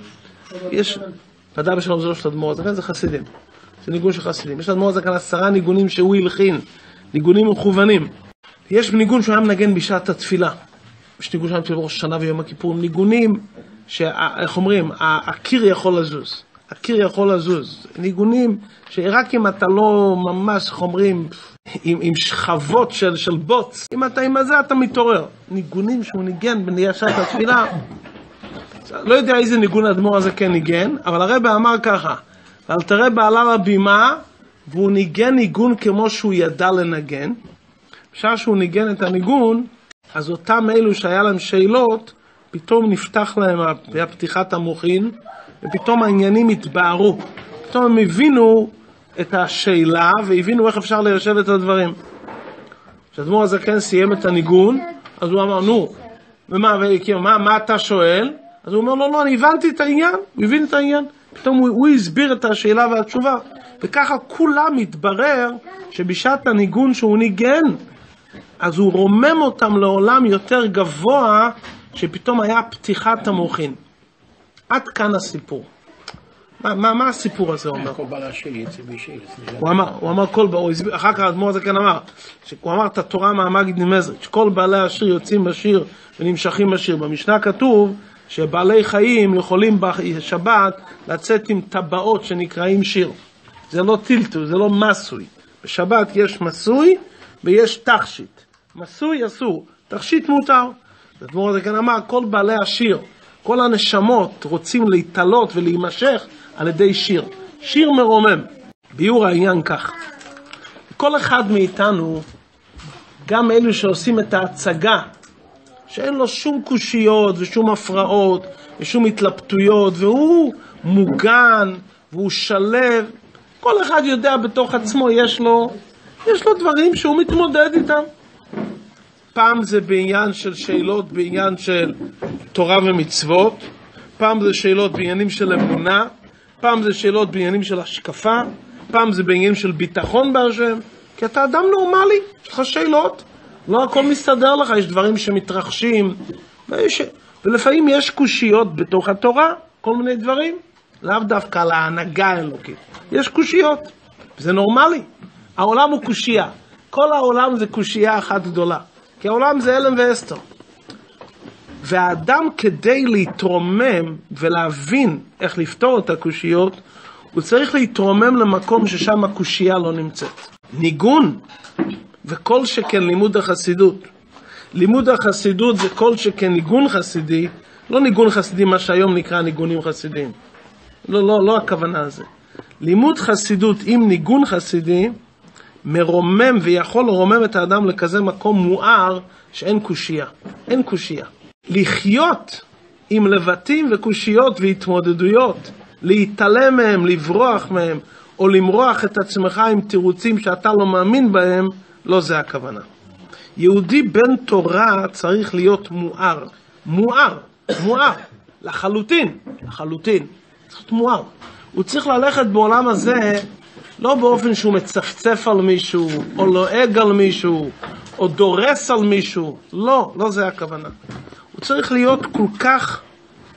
יש, ודאי בשלום זה לא של אדמו"ר הזקן, זה חסידים. זה ניגון של חסידים. יש לאדמו"ר הזקן עשרה ניגונים שהוא הלחין, ניגונים מכוונים. יש ניגון שהוא היה מנגן בשעת התפילה. יש ניגון שהיה בראש השנה ויום הכיפורים, ניגונים שאיך אומרים, הקיר יכול לזוז. הקיר יכול לזוז. ניגונים שרק אם אתה לא ממש, איך אומרים, עם, עם שכבות של, של בוץ, אם אתה עם הזה אתה מתעורר. ניגונים שהוא ניגן בנישת התפילה. לא יודע איזה ניגון האדמו"ר הזה כן ניגן, אבל הרבה אמר ככה, ואל תראה בעלה לבימה, והוא ניגן ניגון כמו שהוא ידע לנגן. בשעה שהוא ניגן את הניגון, אז אותם אלו שהיה להם שאלות, פתאום נפתח להם פתיחת המוחין, ופתאום העניינים התבהרו. פתאום הם הבינו את השאלה, והבינו איך אפשר ליישב את הדברים. כשאדמו"ר הזקן סיים את הניגון, אז הוא אמר, נו, ומה, ומה מה אתה שואל? אז הוא אומר, לא, לא, אני הבנתי את העניין, הוא הבין את העניין. פתאום הוא, הוא הסביר את השאלה והתשובה. וככה כולם התברר שבשעת הניגון שהוא ניגן, אז הוא רומם אותם לעולם יותר גבוה, שפתאום היה פתיחת המוחין. עד כאן הסיפור. מה, מה, מה הסיפור הזה אומר? השיר. הוא אמר, הוא אמר כל, הוא הסביר, אחר כך האדמו"ר הזה כן אמר, שהוא אמר את התורה מהמגיד נמזרת, שכל בעלי השיר יוצאים בשיר ונמשכים בשיר. במשנה כתוב שבעלי חיים יכולים בשבת לצאת עם טבעות שנקראים שיר. זה לא טילטו, זה לא מסוי. בשבת יש מסוי ויש תכשיט. מסוי אסור, תכשיט מותר. האדמו"ר הזה כן אמר, כל בעלי השיר, כל הנשמות רוצים להתעלות ולהימשך על ידי שיר. שיר מרומם. ביאור העניין כך, כל אחד מאיתנו, גם אלו שעושים את ההצגה, שאין לו שום קושיות ושום הפרעות ושום התלבטויות, והוא מוגן והוא שלב, כל אחד יודע בתוך עצמו, יש לו, יש לו דברים שהוא מתמודד איתם. פעם זה בעניין של שאלות בעניין של תורה ומצוות, פעם זה שאלות בעניינים של אמונה, פעם זה שאלות בעניינים של השקפה, פעם זה בעניינים של ביטחון בהשם, כי אתה אדם נורמלי, יש לך שאלות, לא הכל מסתדר לך, יש דברים שמתרחשים, ויש, ולפעמים יש קושיות בתוך התורה, כל מיני דברים, לאו דווקא על ההנהגה האלוקית, יש קושיות, זה נורמלי, העולם הוא קושייה, כל העולם זה קושייה אחת גדולה, כי העולם זה הלם ואסתר. והאדם כדי להתרומם ולהבין איך לפתור את הקושיות, הוא צריך להתרומם למקום ששם הקושייה לא נמצאת. ניגון, וכל שכן לימוד החסידות. לימוד החסידות זה כל שכן ניגון חסידי, לא ניגון חסידי, מה שהיום נקרא ניגונים חסידיים. לא, לא, לא הכוונה הזה. לימוד חסידות עם ניגון חסידי מרומם ויכול לרומם את האדם לכזה מקום מואר שאין קושייה. אין קושייה. לחיות עם לבטים וקושיות והתמודדויות, להתעלם מהם, לברוח מהם, או למרוח את עצמך עם תירוצים שאתה לא מאמין בהם, לא זה הכוונה. יהודי בן תורה צריך להיות מואר. מואר, מואר, לחלוטין, לחלוטין. צריך להיות מואר. הוא צריך ללכת בעולם הזה לא באופן שהוא מצפצף על מישהו, או לועג על מישהו, או דורס על מישהו. לא, לא זה הכוונה. הוא צריך להיות כל כך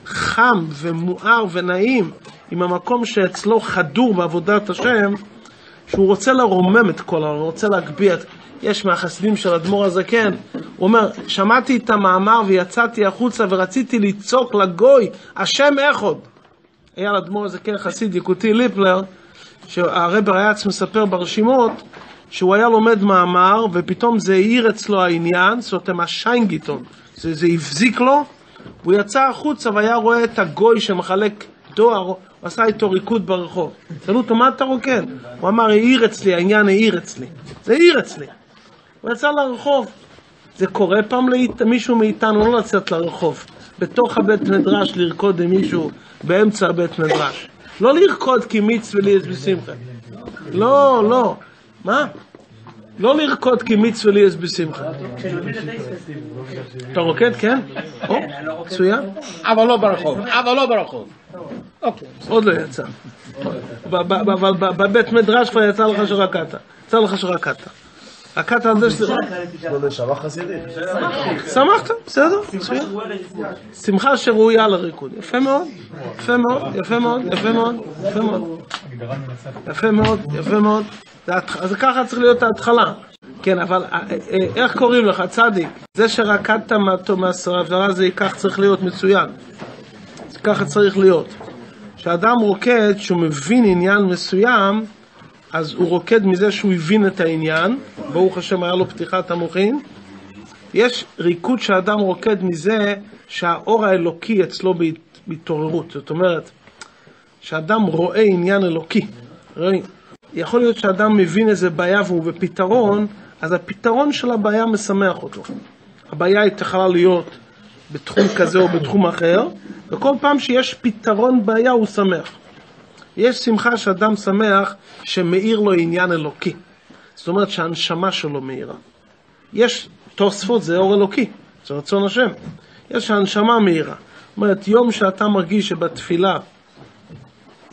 חם ומואר ונעים עם המקום שאצלו חדור בעבודת השם, שהוא רוצה לרומם את כל העולם, רוצה להגביה את... יש מהחסידים של אדמו"ר הזקן, הוא אומר, שמעתי את המאמר ויצאתי החוצה ורציתי לצעוק לגוי, השם אחד. היה לאדמו"ר הזקן חסיד יקותי ליפלר, שהרבר היאץ מספר ברשימות, שהוא היה לומד מאמר ופתאום זה העיר אצלו העניין, זאת אומרת השיינגיטון, זה, זה הבזיק לו, הוא יצא החוצה והיה רואה את הגוי שמחלק דואר, הוא עשה איתו ריקוד ברחוב. שאלו אותו, מה אתה רוקד? הוא אמר, העיר אצלי, העניין העיר אצלי. זה העיר אצלי. הוא יצא לרחוב. זה קורה פעם למישהו מאיתנו לא לצאת לרחוב, בתוך הבית מדרש לרקוד עם מישהו באמצע הבית מדרש. לא לרקוד כי מצווה לי בשמחה. לא, לא. מה? לא לרקוד כי מצווה לי בשמחה. אתה רוקד, כן? או, מצוין. אבל לא ברחוב, אבל לא ברחוב. אוקיי, עוד לא יצא. אבל בבית מדרש כבר יצא לך שרקדת. יצא לך שרקדת. על זה שזה... שמחת, בסדר, מצוין. שמחה שראויה לריקוד. יפה מאוד, יפה מאוד, יפה מאוד, יפה מאוד, יפה מאוד. יפה מאוד, יפה מאוד. אז ככה צריך להיות ההתחלה. כן, אבל איך קוראים לך, צדיק? זה שרקדת מהסברה זה כך צריך להיות מצוין. ככה צריך להיות. כשאדם רוקד, כשהוא מבין עניין מסוים, אז הוא רוקד מזה שהוא הבין את העניין, ברוך השם היה לו פתיחת המוחין. יש ריקוד שאדם רוקד מזה שהאור האלוקי אצלו מהתעוררות. זאת אומרת, שאדם רואה עניין אלוקי. רואה, יכול להיות שאדם מבין איזה בעיה והוא בפתרון, אז הפתרון של הבעיה משמח אותו. הבעיה היא יכולה להיות בתחום כזה או בתחום אחר, וכל פעם שיש פתרון בעיה הוא שמח. יש שמחה שאדם שמח שמאיר לו עניין אלוקי. זאת אומרת שהנשמה שלו מאירה. יש תוספות, זה אור אלוקי, זה רצון השם. יש הנשמה מאירה. זאת אומרת, יום שאתה מרגיש שבתפילה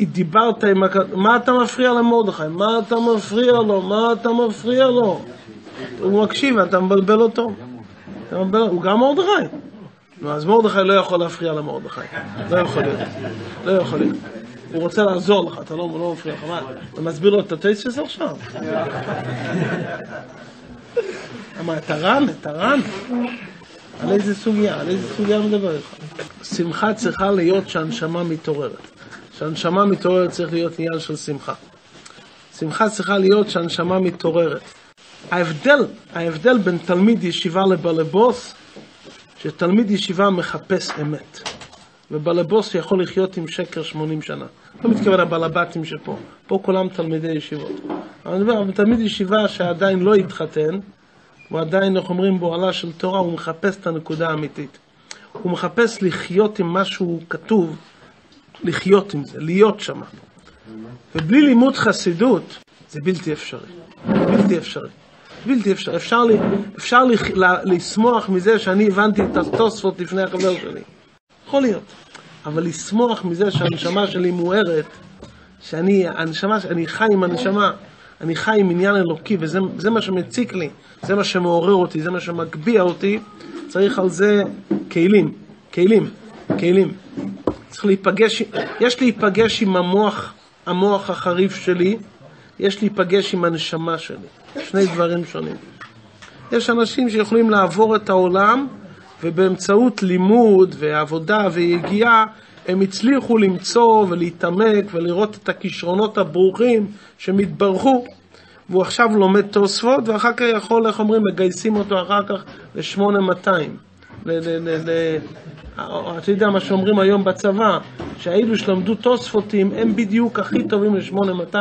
דיברת עם הקדוש, מה אתה מפריע למרדכי? מה אתה מפריע לו? מה אתה מפריע לו? הוא מקשיב, אתה מבלבל אותו. אתה הוא גם מרדכי. אז מרדכי לא יכול להפריע למרדכי. לא יכול להיות. לא יכול להיות. הוא רוצה לעזור לך, אתה לא, לא מפריע לך. מה, אתה מסביר לו את הטייסס עכשיו? מה, אתה רן? על איזה סוגיה? על איזה סוגיה מדבר איתך? שמחה צריכה להיות שהנשמה מתעוררת. שהנשמה מתעוררת צריך להיות עניין של שמחה. שמחה צריכה להיות שהנשמה מתעוררת. ההבדל, ההבדל בין תלמיד ישיבה לבלבוס, שתלמיד ישיבה מחפש אמת. ובלבוס יכול לחיות עם שקר 80 שנה. לא מתכוון לבלבטים שפה, פה כולם תלמידי ישיבות. אני מדבר, תלמיד ישיבה שעדיין לא התחתן, הוא עדיין, איך אומרים, בועלה של תורה, הוא מחפש את הנקודה האמיתית. הוא מחפש לחיות עם משהו כתוב, לחיות עם זה, להיות שם. ובלי לימוד חסידות, זה בלתי אפשרי. בלתי אפשרי. בלתי אפשרי. אפשר, לשמוח מזה שאני הבנתי את התוספות לפני החבר שלי. יכול להיות. אבל לשמוח מזה שהנשמה שלי מוארת, שאני, הנשמה, אני חי עם הנשמה, אני חי עם עניין אלוקי, וזה מה שמציק לי, זה מה שמעורר אותי, זה מה שמגביה אותי, צריך על זה כלים, כלים, כלים. צריך להיפגש, יש להיפגש עם המוח, המוח החריף שלי, יש להיפגש עם הנשמה שלי. שני דברים שונים. יש אנשים שיכולים לעבור את העולם ובאמצעות לימוד ועבודה ויגיעה הם הצליחו למצוא ולהתעמק ולראות את הכישרונות הברוכים שמתברכו והוא עכשיו לומד תוספות ואחר כך יכול, איך אומרים, מגייסים אותו אחר כך ל-8200 אתה יודע מה שאומרים היום בצבא, שהאלו שלמדו תוספותים הם בדיוק הכי טובים ל-8200,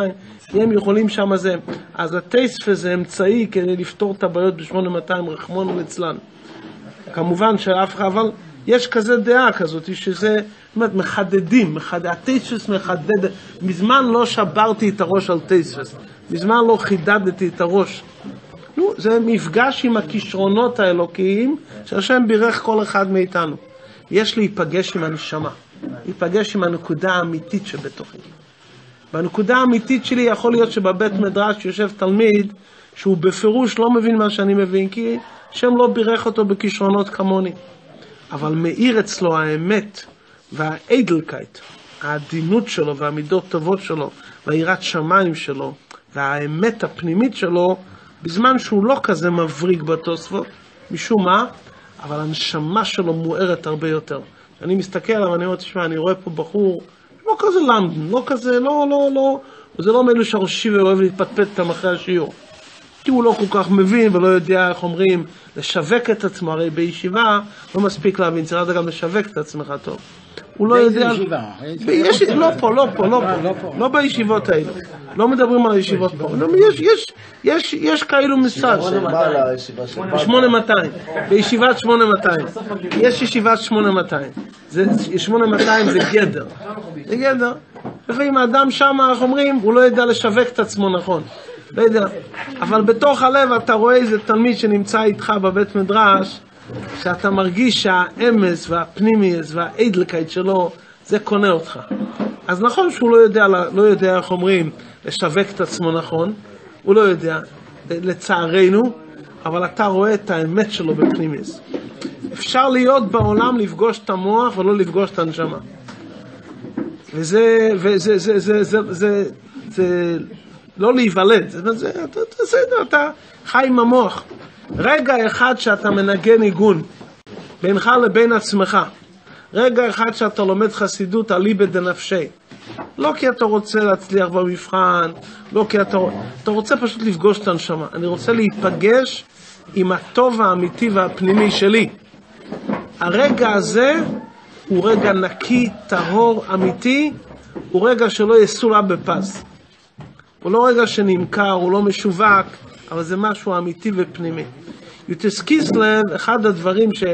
הם יכולים שם זה. אז הטייספה זה אמצעי כדי לפתור את הבעיות ב-8200, רחמון ליצלן. כמובן שאף אחד, אבל יש כזה דעה כזאת, שזה, זאת אומרת, מחדדים, מחד... הטייספס מחדד, מזמן לא שברתי את הראש על טייספס, מזמן לא חידדתי את הראש. נו, זה מפגש עם הכישרונות האלוקיים שהשם בירך כל אחד מאיתנו. יש להיפגש עם הנשמה, להיפגש עם הנקודה האמיתית שבתוכי. בנקודה האמיתית שלי יכול להיות שבבית מדרש יושב תלמיד שהוא בפירוש לא מבין מה שאני מבין, כי השם לא בירך אותו בכישרונות כמוני. אבל מאיר אצלו האמת והאדלקייט, העדינות שלו והמידות טובות שלו והיראת שמיים שלו והאמת הפנימית שלו, בזמן שהוא לא כזה מבריג בתוספות, משום מה? אבל הנשמה שלו מוארת הרבה יותר. כשאני מסתכל עליו, אני אומר, תשמע, אני רואה פה בחור לא כזה למדן, לא כזה, לא, לא, לא, זה לא מאלו שהראשי ואוהב להתפטפט איתם אחרי השיעור. כי הוא לא כל כך מבין ולא יודע, איך אומרים, לשווק את עצמו, הרי בישיבה לא מספיק להבין, צריך גם לשווק את עצמך טוב. הוא לא יודע... באיזה ישיבה? לא פה, לא פה, לא פה, לא בישיבות האלו. לא מדברים על הישיבות פה. יש כאלו מסל. ב-8200. בישיבת 8200. יש ישיבת 8200. 8200 זה גדר. זה גדר. לפעמים האדם שם, איך אומרים, הוא לא יודע לשווק את עצמו נכון. לא יודע. אבל בתוך הלב אתה רואה איזה תלמיד שנמצא איתך בבית מדרש, שאתה מרגיש שהאמס והפנימיוס והאידלקייט שלו, זה קונה אותך. אז נכון שהוא לא יודע, לא יודע, איך אומרים, לשווק את עצמו נכון, הוא לא יודע, לצערנו, אבל אתה רואה את האמת שלו בפנימיוס. אפשר להיות בעולם לפגוש את המוח ולא לפגוש את הנשמה. וזה, וזה, זה, זה, זה, זה, זה, זה לא להיוולד, זה, אתה, בסדר, אתה חי עם המוח. רגע אחד שאתה מנגן ניגון בינך לבין עצמך, רגע אחד שאתה לומד חסידות אליבא דנפשי, לא כי אתה רוצה להצליח במבחן, לא כי אתה, אתה רוצה פשוט לפגוש את הנשמה. אני רוצה להיפגש עם הטוב האמיתי והפנימי שלי. הרגע הזה הוא רגע נקי, טהור, אמיתי, הוא רגע שלא יסולא בפז. הוא לא רגע שנמכר, הוא לא משווק, אבל זה משהו אמיתי ופנימי. יוטס קיסלב, אחד הדברים ש,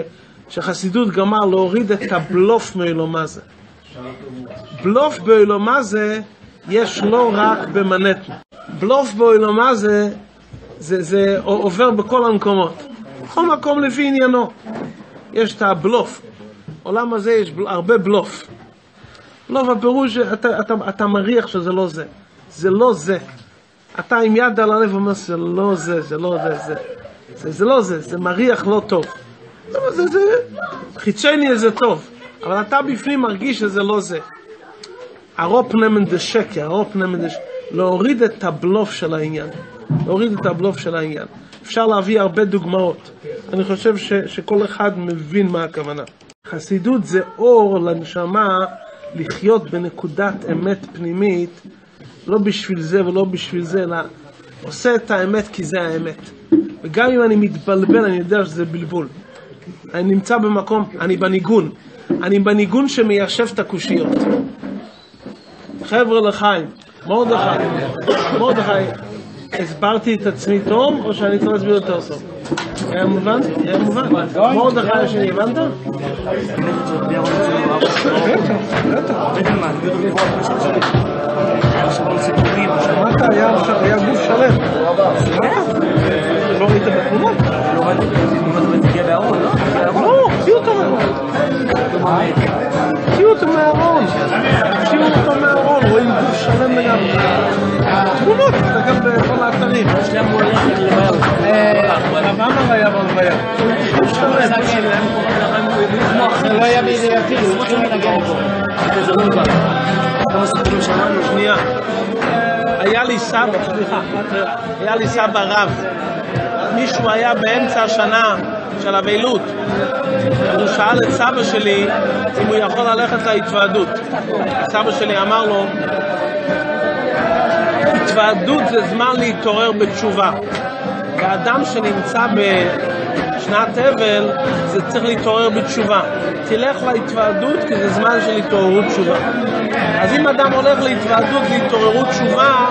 שחסידות גמר להוריד את הבלוף מאלומה זה. בלוף באלומה זה יש לא רק במנהטן. בלוף באלומה זה, זה, זה עובר בכל המקומות. בכל מקום לפי עניינו. יש את הבלוף. בעולם הזה יש הרבה בלוף. בלוף הפירוש, אתה, אתה, אתה מריח שזה לא זה. זה לא זה. אתה עם יד על הלב אומר, זה לא זה, זה לא זה, זה. זה, זה לא זה, זה מריח לא טוב. זה, זה, חיצוני זה טוב, אבל אתה בפנים מרגיש שזה לא זה. הרופ נמן דה שקר, הרופ נמן דה שקר. להוריד את הבלוף של העניין. להוריד את הבלוף של העניין. אפשר להביא הרבה דוגמאות. אני חושב ש, שכל אחד מבין מה הכוונה. חסידות זה אור לנשמה לחיות בנקודת אמת פנימית, לא בשביל זה ולא בשביל זה, אלא עושה את האמת כי זה האמת. וגם אם אני מתבלבל, אני יודע שזה בלבול. אני נמצא במקום, אני בניגון. אני בניגון שמיישב את הקושיות. חבר'ה לחיים, מרדכי, מרדכי, הסברתי את עצמי טוב, או שאני צריך להסביר יותר טוב? היה מובן? היה מובן? מרדכי השני, הבנת? שמעת? היה גוף שלם. לא ראית בתמונות? לא, הוציאו אותו מהארון. הוציאו אותו מהארון. הוציאו אותו מהארון, רואים גוף שלם לגמרי. תמונות, אתה גם בכל האתרים. מה אמר היה בהלוויה? זה לא היה בידיעתי, הוא התחיל לנגן פה. שנייה. היה לי סבא, סליחה, היה לי סבא רב. מישהו היה באמצע השנה של אבלות. הוא שאל את סבא שלי אם הוא יכול ללכת להתוועדות. סבא שלי אמר לו, התוועדות זה זמן להתעורר בתשובה. ואדם שנמצא בשנת אבל, זה צריך להתעורר בתשובה. תלך להתוועדות כי זה זמן של התעוררות תשובה. אז אם אדם הולך להתוועדות להתעוררות תשובה,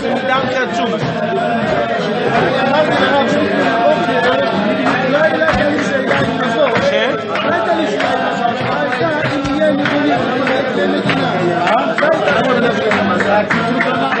זה מדם כתשובה. הם ראו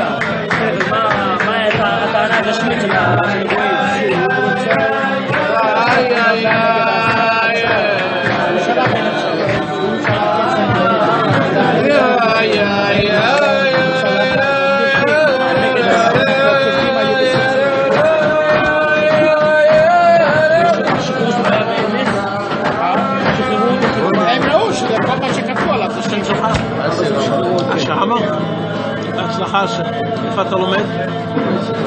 שזה איפה אתה לומד?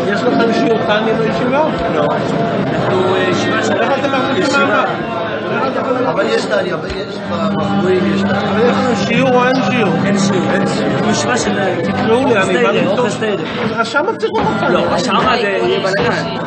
יש לכם שיעור תניא בישיבה? לא. איך אתם מעבר? אבל יש תניא, אבל יש בחורים, יש תניא. אבל יש לנו שיעור או אין שיעור? אין שיעור, אין שיעור. משוואה של... תקראו לי, אני בא סטיידר, לבדוק. אוכל סטיידר. אז שם תראו אותנו. לא, השעמה זה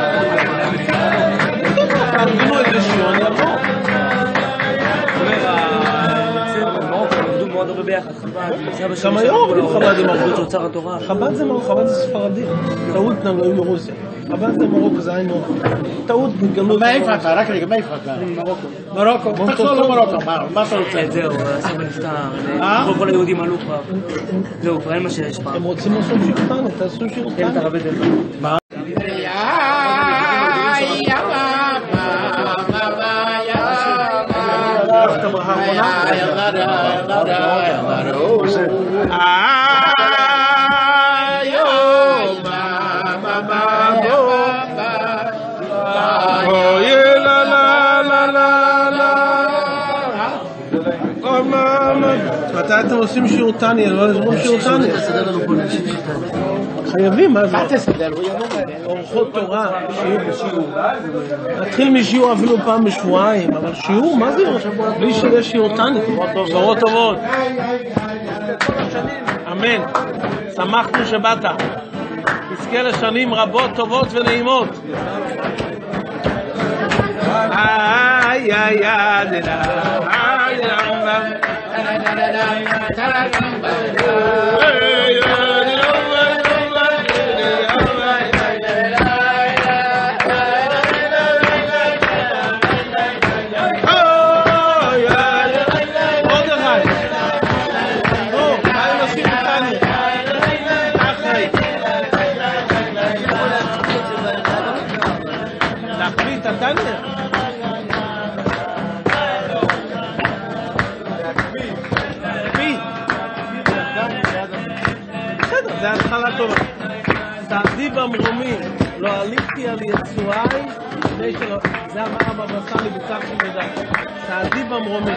הרבה ביחד, חב"ד, גם היום עובדים. חב"ד עם. את אוצר התורה. חב"ד זה מרוקו, חב"ד זה ספרדי. טעות היו מרוסיה. חב"ד זה מרוקו, זה היינו. טעות בגלות. מאיפה אתה? רק רגע, מאיפה אתה? מרוקו. מרוקו? תחזור למרוקו, מה מה אתה רוצה? זהו, הסבא נפטר. אה? כל- כל היהודים עלו כבר. זהו, כבר אין מה שיש פעם. הם רוצים לעשות תניא, תעשו שיעור כן, עושים שיעור תניא? לא עושים שיעור נשיק חייבים, מה זה? אורחות תורה, שיעור בשיעור. נתחיל משיעור אפילו פעם בשבועיים, אבל שיעור, מה זה? בלי שיש שיעור תניא. בשורות טובות. אמן. שמחנו שבאת. תזכה לשנים רבות, טובות ונעימות. איי, איי, איי, איי, איי, להקריא לא עליתי על יצואי. זה אמר הבבא סאלי בצחי מידע. סעדי במרומים.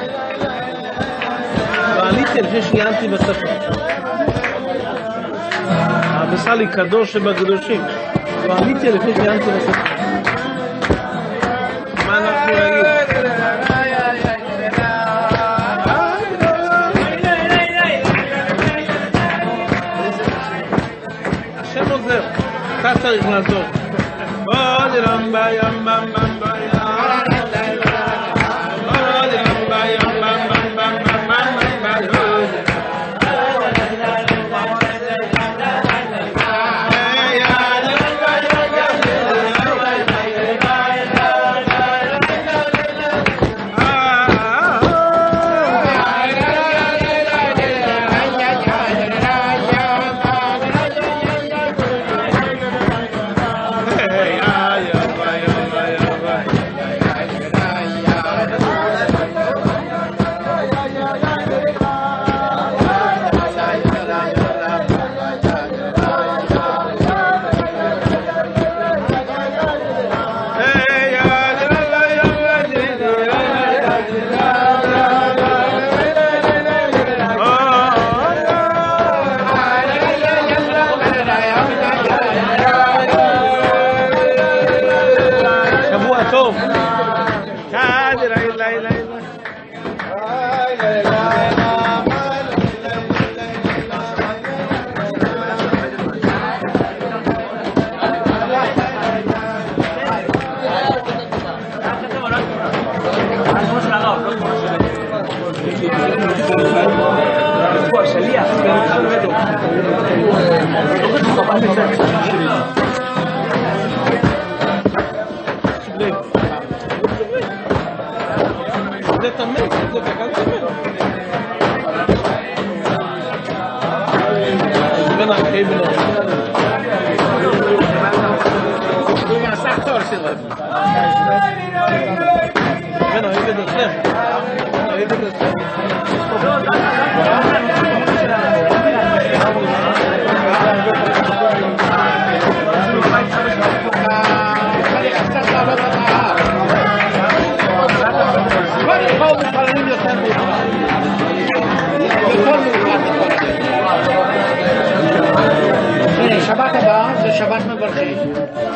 לא עליתי לפני שעיינתי בספר. הבבא סאלי קדוש שבקדושים. לא עליתי לפני שעיינתי בספר. אתה צריך לעזור. עוד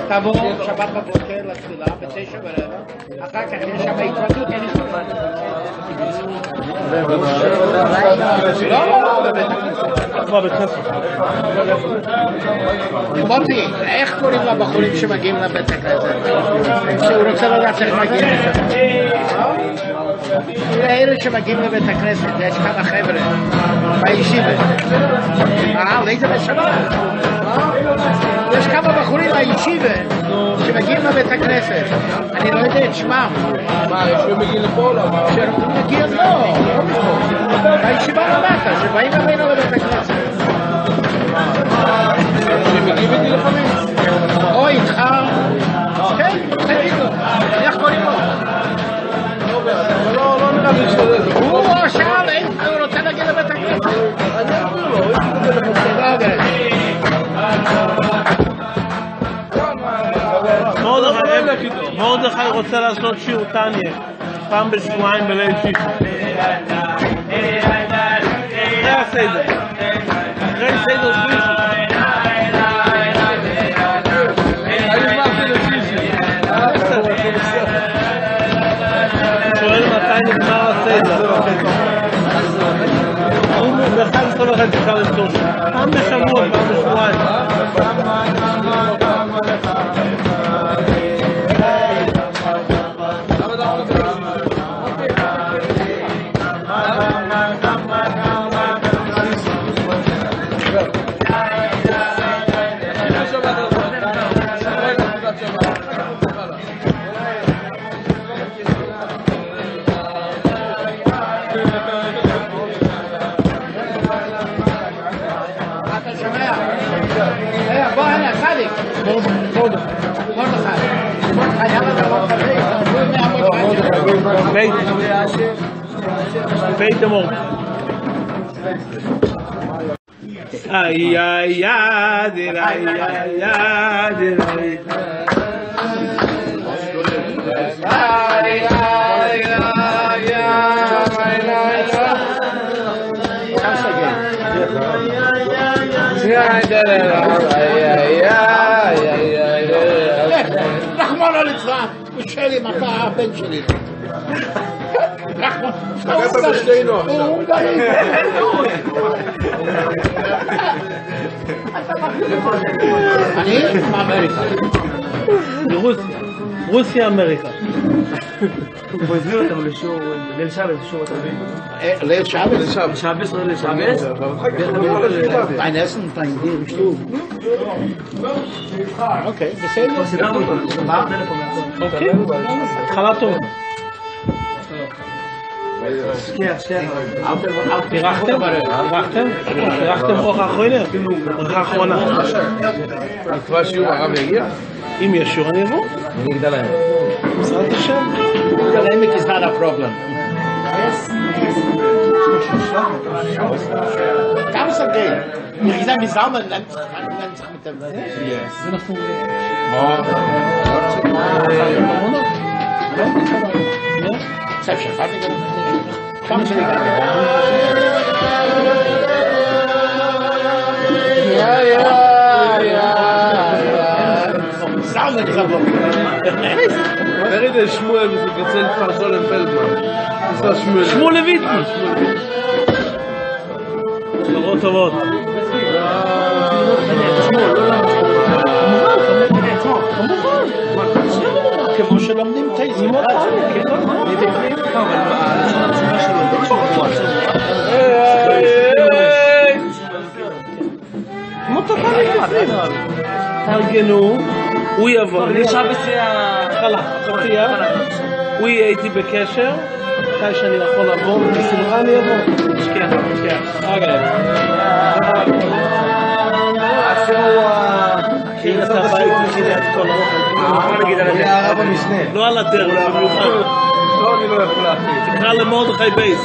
תבוא שבת בבוקר לתפילה בתשע ורבע, אחר כך יש שם התוודות, אין התוודות. לא, לא, לא, בבית בית כנסת. מוטי, איך קוראים לבחורים שמגיעים לבית הכנסת? שהוא רוצה לדעת איך מגיעים לשם. לאלה שמגיעים לבית הכנסת, יש כמה חבר'ה בישיבה. אה, לאיזה בשבת? יש כמה בחורים בישיבה שמגיעים לבית הכנסת. אני לא יודע את שמם. מה, שהם מגיעים לפה? לא? שהם מגיעים, לא, לא. בישיבה למטה, שבאים אלינו לבית הכנסת. איתי לפעמים? או איתך, כן, תגידו, איך קוראים לו? הוא אם הוא רוצה להגיע לבית הכנסת. אני אסביר לו, מרדכי רוצה לעשות שיעור טניה פעם בשבועיים בליל שישי. אחרי הסדר. אחרי סדר שלישי. הוא ב-11 וחצי אפשר שם. פעם בשבוע, פעם בשבועיים. כזה. בית. בית אמור. איי איי איי דיר איי איי איי דיר איי רחמונו ליצלן, הוא שלי מכה הבן שלי. רחמונו. הוא הונגרי. אני מאמריקה. מרוסיה. רוסיה אמריקה. הוא הזמין אותנו לשיעור, ליל שבס, שיעור התלמיד. אה, ליל שבס? שבס, לא ליל שבס. Dein Essen, dein Bier, Stuhl. אוקיי, בסדר. סידרנו אותו, בער טלפון מהכל. אוקיי. התחלה טובה. שנייה, שנייה. בירכתם? בירכתם? בירכתם ברכה אחרונה? ברכה אחרונה. נקבע שיעור הרב יגיע? אם יש שיעור אני אבוא. אני אגדל להם. בעזרת השם. Academic is not a problem. כמה זה גיל? Ich sag, wie soll man dann selbst schon fertig כמה זה Ja, ja, ja. Sauber, ich hab תראי את שמואל וזה קצל כפר סולם פלדמן. זה שמואל. שמואל לויטמן. בשורות טובות. כמו שלומדים. כמו תת"ל תארגנו, הוא יבוא, אני ליל שבס זה ה... התחלה, התחלה. הוא יהיה איתי בקשר, מתי שאני יכול לבוא, בשמחה אני אבוא. משקיע, משקיע. מכיר את הבית מכיר את כל האוכל. הרב המשנה. לא על הדרך, במיוחד. לא, אני לא יכול להחליט. תקרא למרדכי בייס.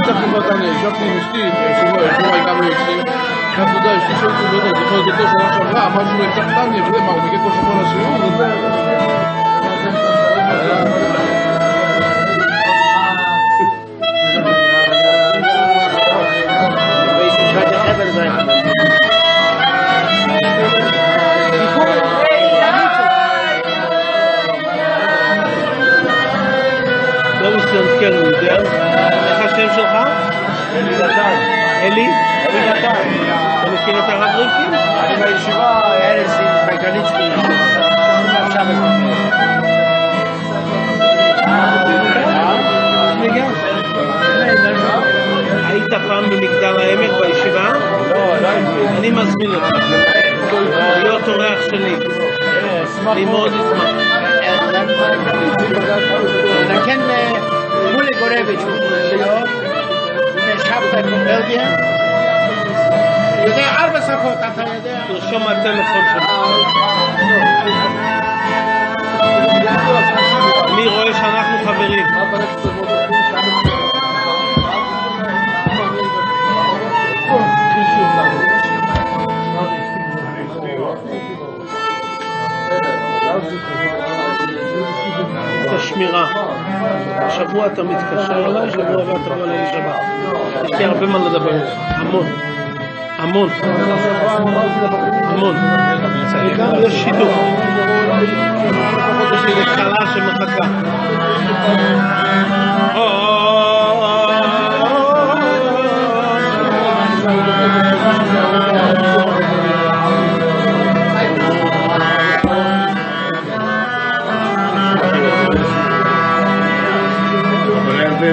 הבטיח שלא הצלחתי כבר את העניין, ישבתי עם אשתי, שבוע, שבוע הייתה לו אצלי, עכשיו אתה יודע, אשתי שואלת אותי, לא יודע, זוכר את זה כל שנה שעברה, אמר שהוא לא יפתח את העניין, וזה מה, הוא מגיע כל שבוע לשיעור, וזה... לא השם שלך? אלי נתן. אלי? אלי נתן. אתה מכיר את הרב ריבקין? אני בישיבה, ארז עם בקניצקי. עכשיו היית פעם במגדל העמק בישיבה? לא, לא הייתי. אני מזמין אותך. להיות אורח שלי. אני מאוד אשמח. לכן מולי גורביץ' הוא להיות, שבתא בבלגיה. יודע ארבע שפות, אתה יודע. תרשום מהטלפון שלך. אני רואה שאנחנו חברים. את השמירה. השבוע אתה מתקשר אליי, שבוע הבא אתה אליי לשבת. יש לי הרבה מה לדבר, המון. המון. המון. וגם יש שידור. יש לי איזה כלה שמחכה. Oh,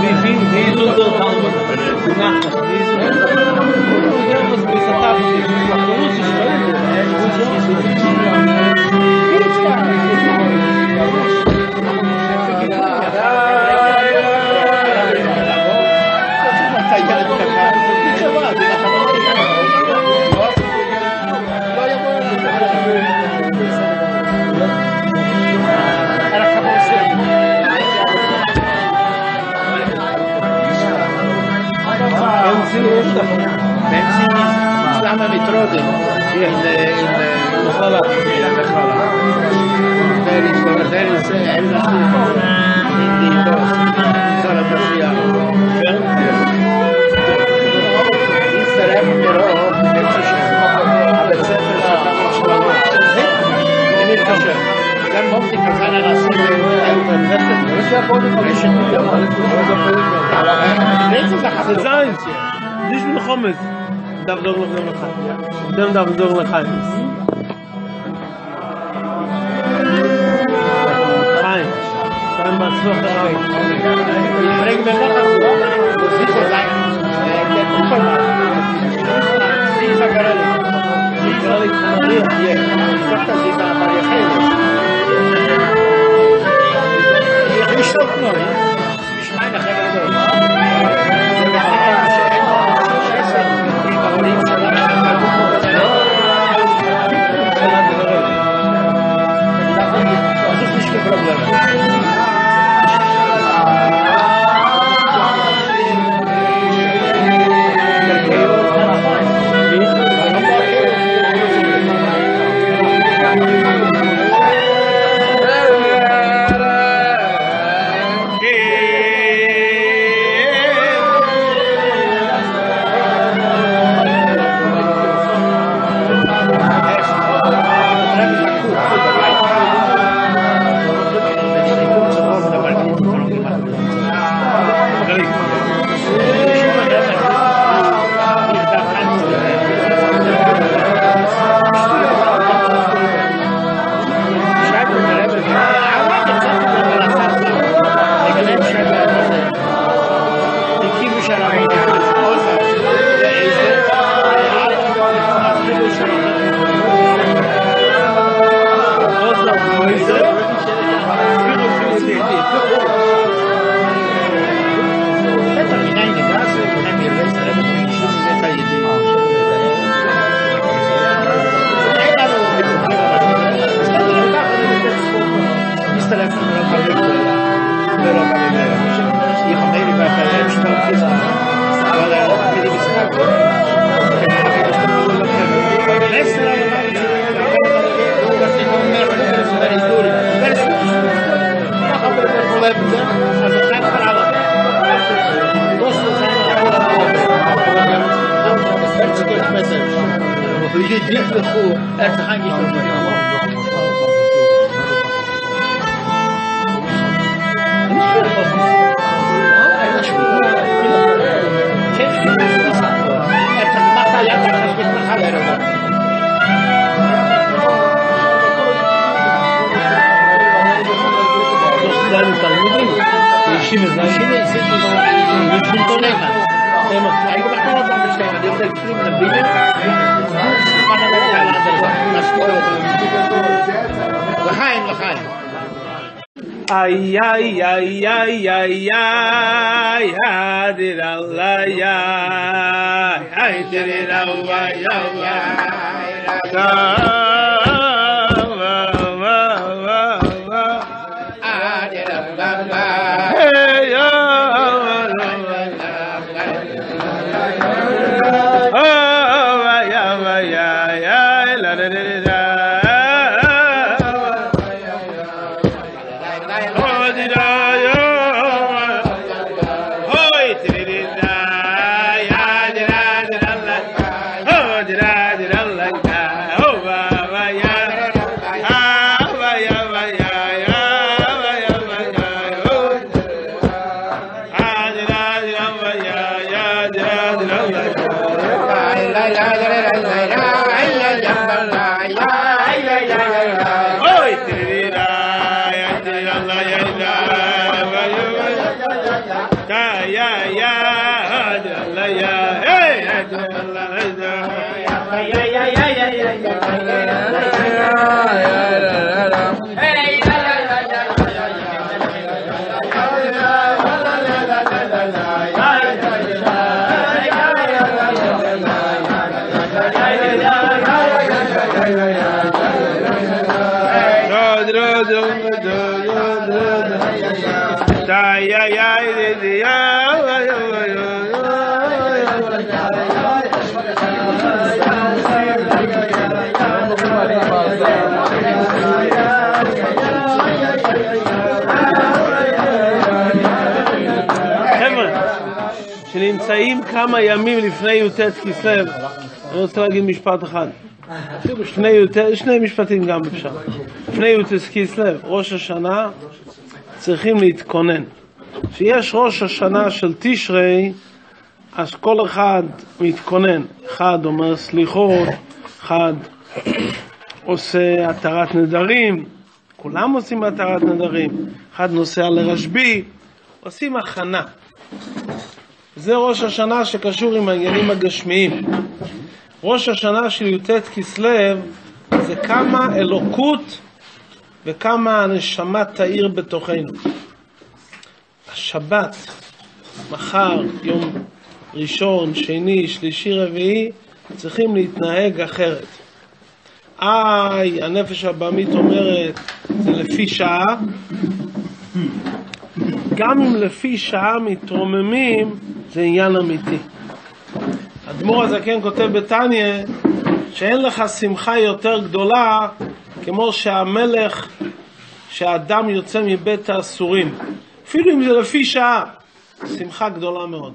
vivindo una Podemos pensar que la cruz es un يصير يفتح فهمتني العمى متراضي الخلط يعني Rebbe mir auch, mit Hashem. Aber Zepter ist auch ein Schlauch. In mir Hashem. Dann kommt die Kasana Nassim, זה זיינס. נישט מלחמת. דאב דור לך דור לך. דעם דאב דור לך. חיין. dann was noch rein. Ich bringe mir noch was vor. Das ist so sein. Der Kupfermann. Sie ist aber ehrlich. Sie ist ehrlich. Ja, ich sag das, שנמצאים כמה ימים לפני י"ט כסלו, אני רוצה להגיד משפט אחד. לפני י"ט, שני משפטים גם אפשר. לפני י"ט כסלו, ראש השנה, צריכים להתכונן. כשיש ראש השנה של תשרי, אז כל אחד מתכונן. אחד אומר סליחות, אחד עושה התרת נדרים, כולם עושים התרת נדרים, אחד נוסע לרשב"י, עושים הכנה. זה ראש השנה שקשור עם העניינים הגשמיים. ראש השנה של י"ט כסלו זה כמה אלוקות וכמה הנשמה תאיר בתוכנו. השבת, מחר, יום ראשון, שני, שלישי, רביעי, צריכים להתנהג אחרת. איי, הנפש הבעמית אומרת, זה לפי שעה. גם אם לפי שעה מתרוממים, זה עניין אמיתי. אדמו"ר הזקן כותב בתניא, שאין לך שמחה יותר גדולה כמו שהמלך, שהאדם יוצא מבית האסורים. אפילו אם זה לפי שעה, שמחה גדולה מאוד.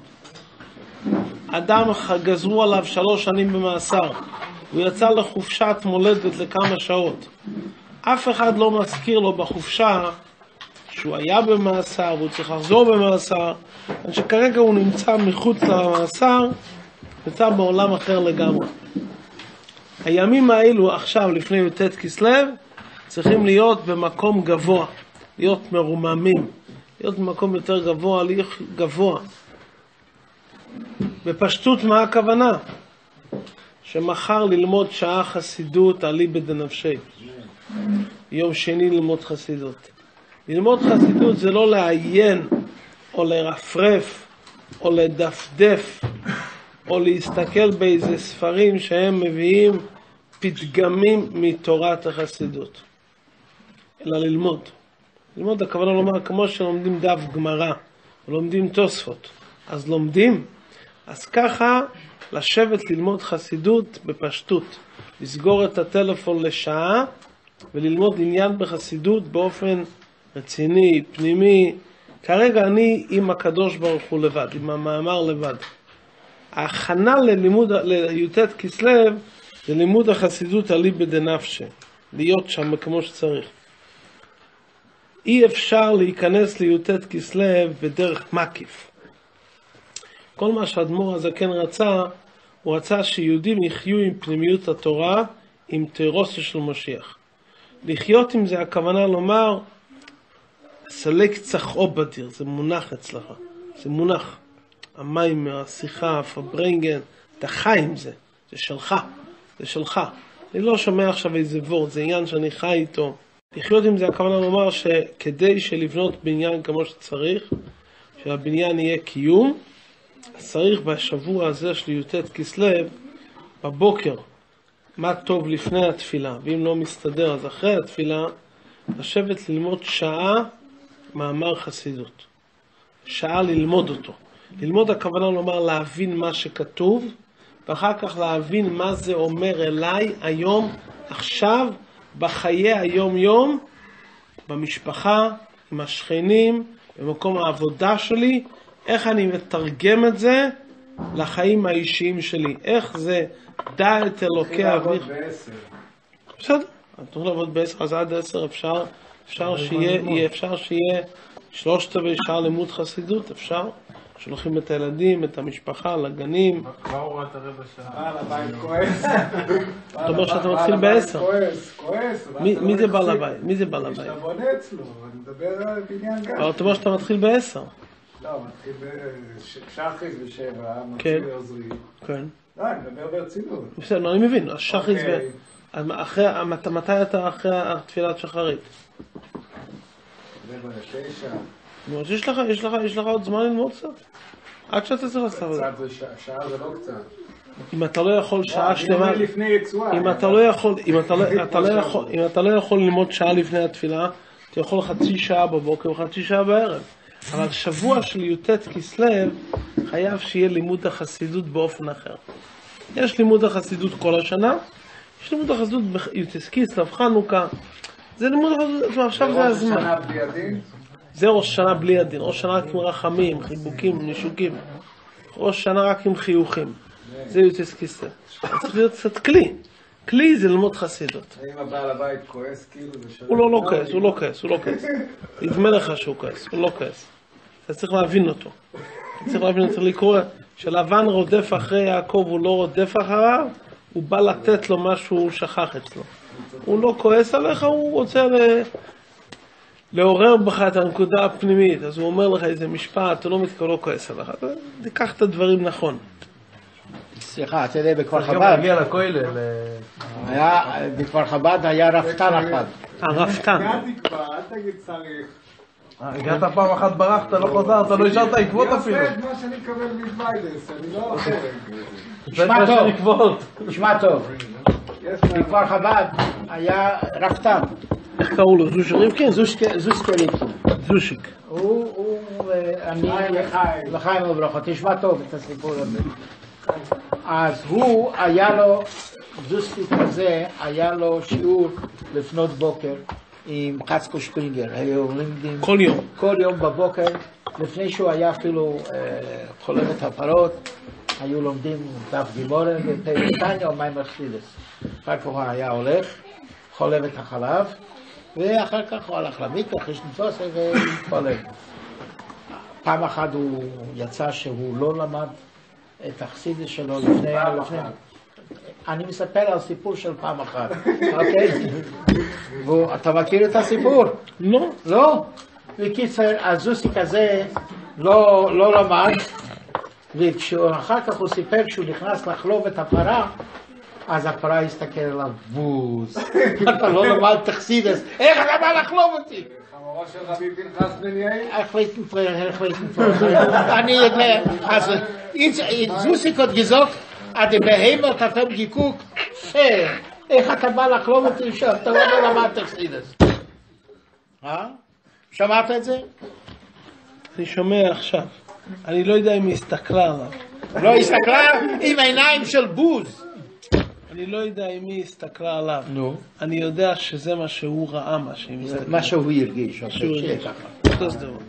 אדם גזרו עליו שלוש שנים במאסר, הוא יצא לחופשת מולדת לכמה שעות. אף אחד לא מזכיר לו בחופשה שהוא היה במאסר והוא צריך לחזור במאסר, שכרגע הוא נמצא מחוץ למאסר, נמצא בעולם אחר לגמרי. הימים האלו עכשיו, לפני י"ט כסלו, צריכים להיות במקום גבוה, להיות מרוממים, להיות במקום יותר גבוה, להיות גבוה. בפשטות מה הכוונה? שמחר ללמוד שעה חסידות אליבא דנפשי. יום שני ללמוד חסידות. ללמוד חסידות זה לא לעיין או לרפרף או לדפדף או להסתכל באיזה ספרים שהם מביאים פתגמים מתורת החסידות, אלא ללמוד. ללמוד הכוונה לומר כמו שלומדים דף גמרא ולומדים תוספות, אז לומדים, אז ככה לשבת ללמוד חסידות בפשטות, לסגור את הטלפון לשעה וללמוד עניין בחסידות באופן רציני, פנימי. כרגע אני עם הקדוש ברוך הוא לבד, עם המאמר לבד. ההכנה ללימוד, לי"ט כסלו זה לימוד החסידות אליבא דנפשי, להיות שם כמו שצריך. אי אפשר להיכנס לי"ט כסלו בדרך מקיף. כל מה שהאדמו"ר הזקן רצה, הוא רצה שיהודים יחיו עם פנימיות התורה, עם תירוסה של משיח. לחיות עם זה, הכוונה לומר, סלק צח אובדיר, זה מונח אצלך, זה מונח. המים, השיחה, הפברנגן, אתה חי עם זה, זה שלך, זה שלך. אני לא שומע עכשיו איזה וורד, זה עניין שאני חי איתו. לחיות עם זה, הכוונה לומר שכדי שלבנות בניין כמו שצריך, שהבניין יהיה קיום, אז צריך בשבוע הזה של י"ט כסלו, בבוקר, מה טוב לפני התפילה, ואם לא מסתדר אז אחרי התפילה, לשבת ללמוד שעה מאמר חסידות. שעה ללמוד אותו. ללמוד הכוונה לומר להבין מה שכתוב, ואחר כך להבין מה זה אומר אליי היום, עכשיו, בחיי היום-יום, במשפחה, עם השכנים, במקום העבודה שלי, איך אני מתרגם את זה לחיים האישיים שלי. איך זה דע את אלוקי אביך. בסדר, אתה צריך לעבוד בעשר, אז עד עשר אפשר, אפשר שיהיה, אפשר שיהיה שלושת רבעי שעה לימוד חסידות, אפשר. שולחים את הילדים, את המשפחה, לגנים. כבר הורדת רבע שעה. בעל הבית כועס. אתה אומר שאתה מתחיל בעשר. כועס, כועס. מי זה בעל הבית? מי זה בעל הבית? שאתה בונה אצלו, אני מדבר על בניין גן. אבל אתה אומר שאתה מתחיל בעשר. לא, מתחיל בשחריס בשבע, כן. מוציא עוזרי. כן. לא, אני מדבר ברצינות. בסדר, אני מבין. אז שחריס ו... אוקיי. מתי אתה אחרי תפילת שחרית? רבע לתשע. נו, אז יש לך, יש לך, יש לך עוד זמן ללמוד קצת. עד שאתה צריך לעשות. קצת זה שעה, שעה זה לא קצת. אם אתה לא יכול שעה אני שלמה. אם אתה לא יכול, אם אתה לא, אתה לא יכול, אם אתה לא יכול ללמוד שעה לפני התפילה, אתה יכול חצי שעה בבוקר וחצי שעה בערב. אבל שבוע של י"ט כסלו חייב שיהיה לימוד החסידות באופן אחר. יש לימוד החסידות כל השנה, יש לימוד החסידות בי"ט כסלו, חנוכה. זה לימוד החסידות, ועכשיו זה הזמן. זה ראש שנה בלי הדין, ראש שנה כמו רחמים, חיבוקים, נישוקים. ראש שנה רק עם חיוכים. זה יוטס קיסלב. צריך להיות קצת כלי. כלי זה ללמוד חסידות. אם הבעל הבית כועס, כאילו זה. הוא לא לא כועס, הוא לא כועס, הוא לא כועס. נדמה לך שהוא כועס, הוא לא כועס. אתה צריך להבין אותו. אתה צריך להבין, צריך לקרוא, שלבן רודף אחרי יעקב, הוא לא רודף אחריו, הוא בא לתת לו מה שהוא שכח אצלו. הוא לא כועס עליך, הוא רוצה ל... לעורר בך את הנקודה הפנימית. אז הוא אומר לך איזה משפט, הוא לא מתכוון, לא כועס עליך. אתה תיקח את הדברים נכון. סליחה, אתה יודע, בכפר חב"ד, להגיע לכולל. היה, בכפר חב"ד היה רפתן אחד. הרפתן. אל תגיד צריך. הגעת פעם אחת ברחת, לא חזרת, לא השארת עקבות אני אפילו. עושה את מה שאני מקבל מוויילס, אני לא אחר. שמע טוב, בכפר חב"ד היה רפתן, איך קראו לו? זוש ריבקין? זושקה- זוסקה ליפקין. זושיק. הוא, אה, אני, לחיים, וברכה, תשמע טוב את הסיפור הזה. אז הוא, היה לו, זוסקי כזה, היה לו שיעור לפנות בוקר עם חצקו שפרינגר, היו לימדים כל יום. כל יום בבוקר, לפני שהוא היה אפילו אה, חולב את הפרות, היו לומדים דף גימורן ופרטניה או מים אכסידס. אחר כך הוא היה הולך, חולב את החלב, ואחר כך הוא הלך למיקרו, אחרי שנתפוס וחולב. פעם אחת הוא יצא שהוא לא למד את האכסידס שלו לפני... לפני... אני מספר על סיפור של פעם אחת, אוקיי? ואתה מכיר את הסיפור? לא. לא. בקיצר, הזוסיק הזה לא, לא למד, ואחר כך הוא סיפר שהוא נכנס לחלוב את הפרה, אז הפרה הסתכל עליו, בוז, אתה לא למד תכסידס, איך אתה בא לחלוב אותי? חמורו של רבי פנחס בן יאיר. החליט החליט נפרד. אני יודע, אז זוסיק עוד גזוק, עד גיקוק, איך אתה בא לחלוב אותי שאתה לא למד תכסידס? אה? שמעת את זה? אני שומע עכשיו. אני לא יודע אם היא הסתכלה עליו. לא הסתכלה עם עיניים של בוז. אני לא יודע אם היא הסתכלה עליו. נו. אני יודע שזה מה שהוא ראה, מה שהיא מסתכלה. מה שהוא הרגיש. שהוא שיהיה הרגיש. אותו סדרות.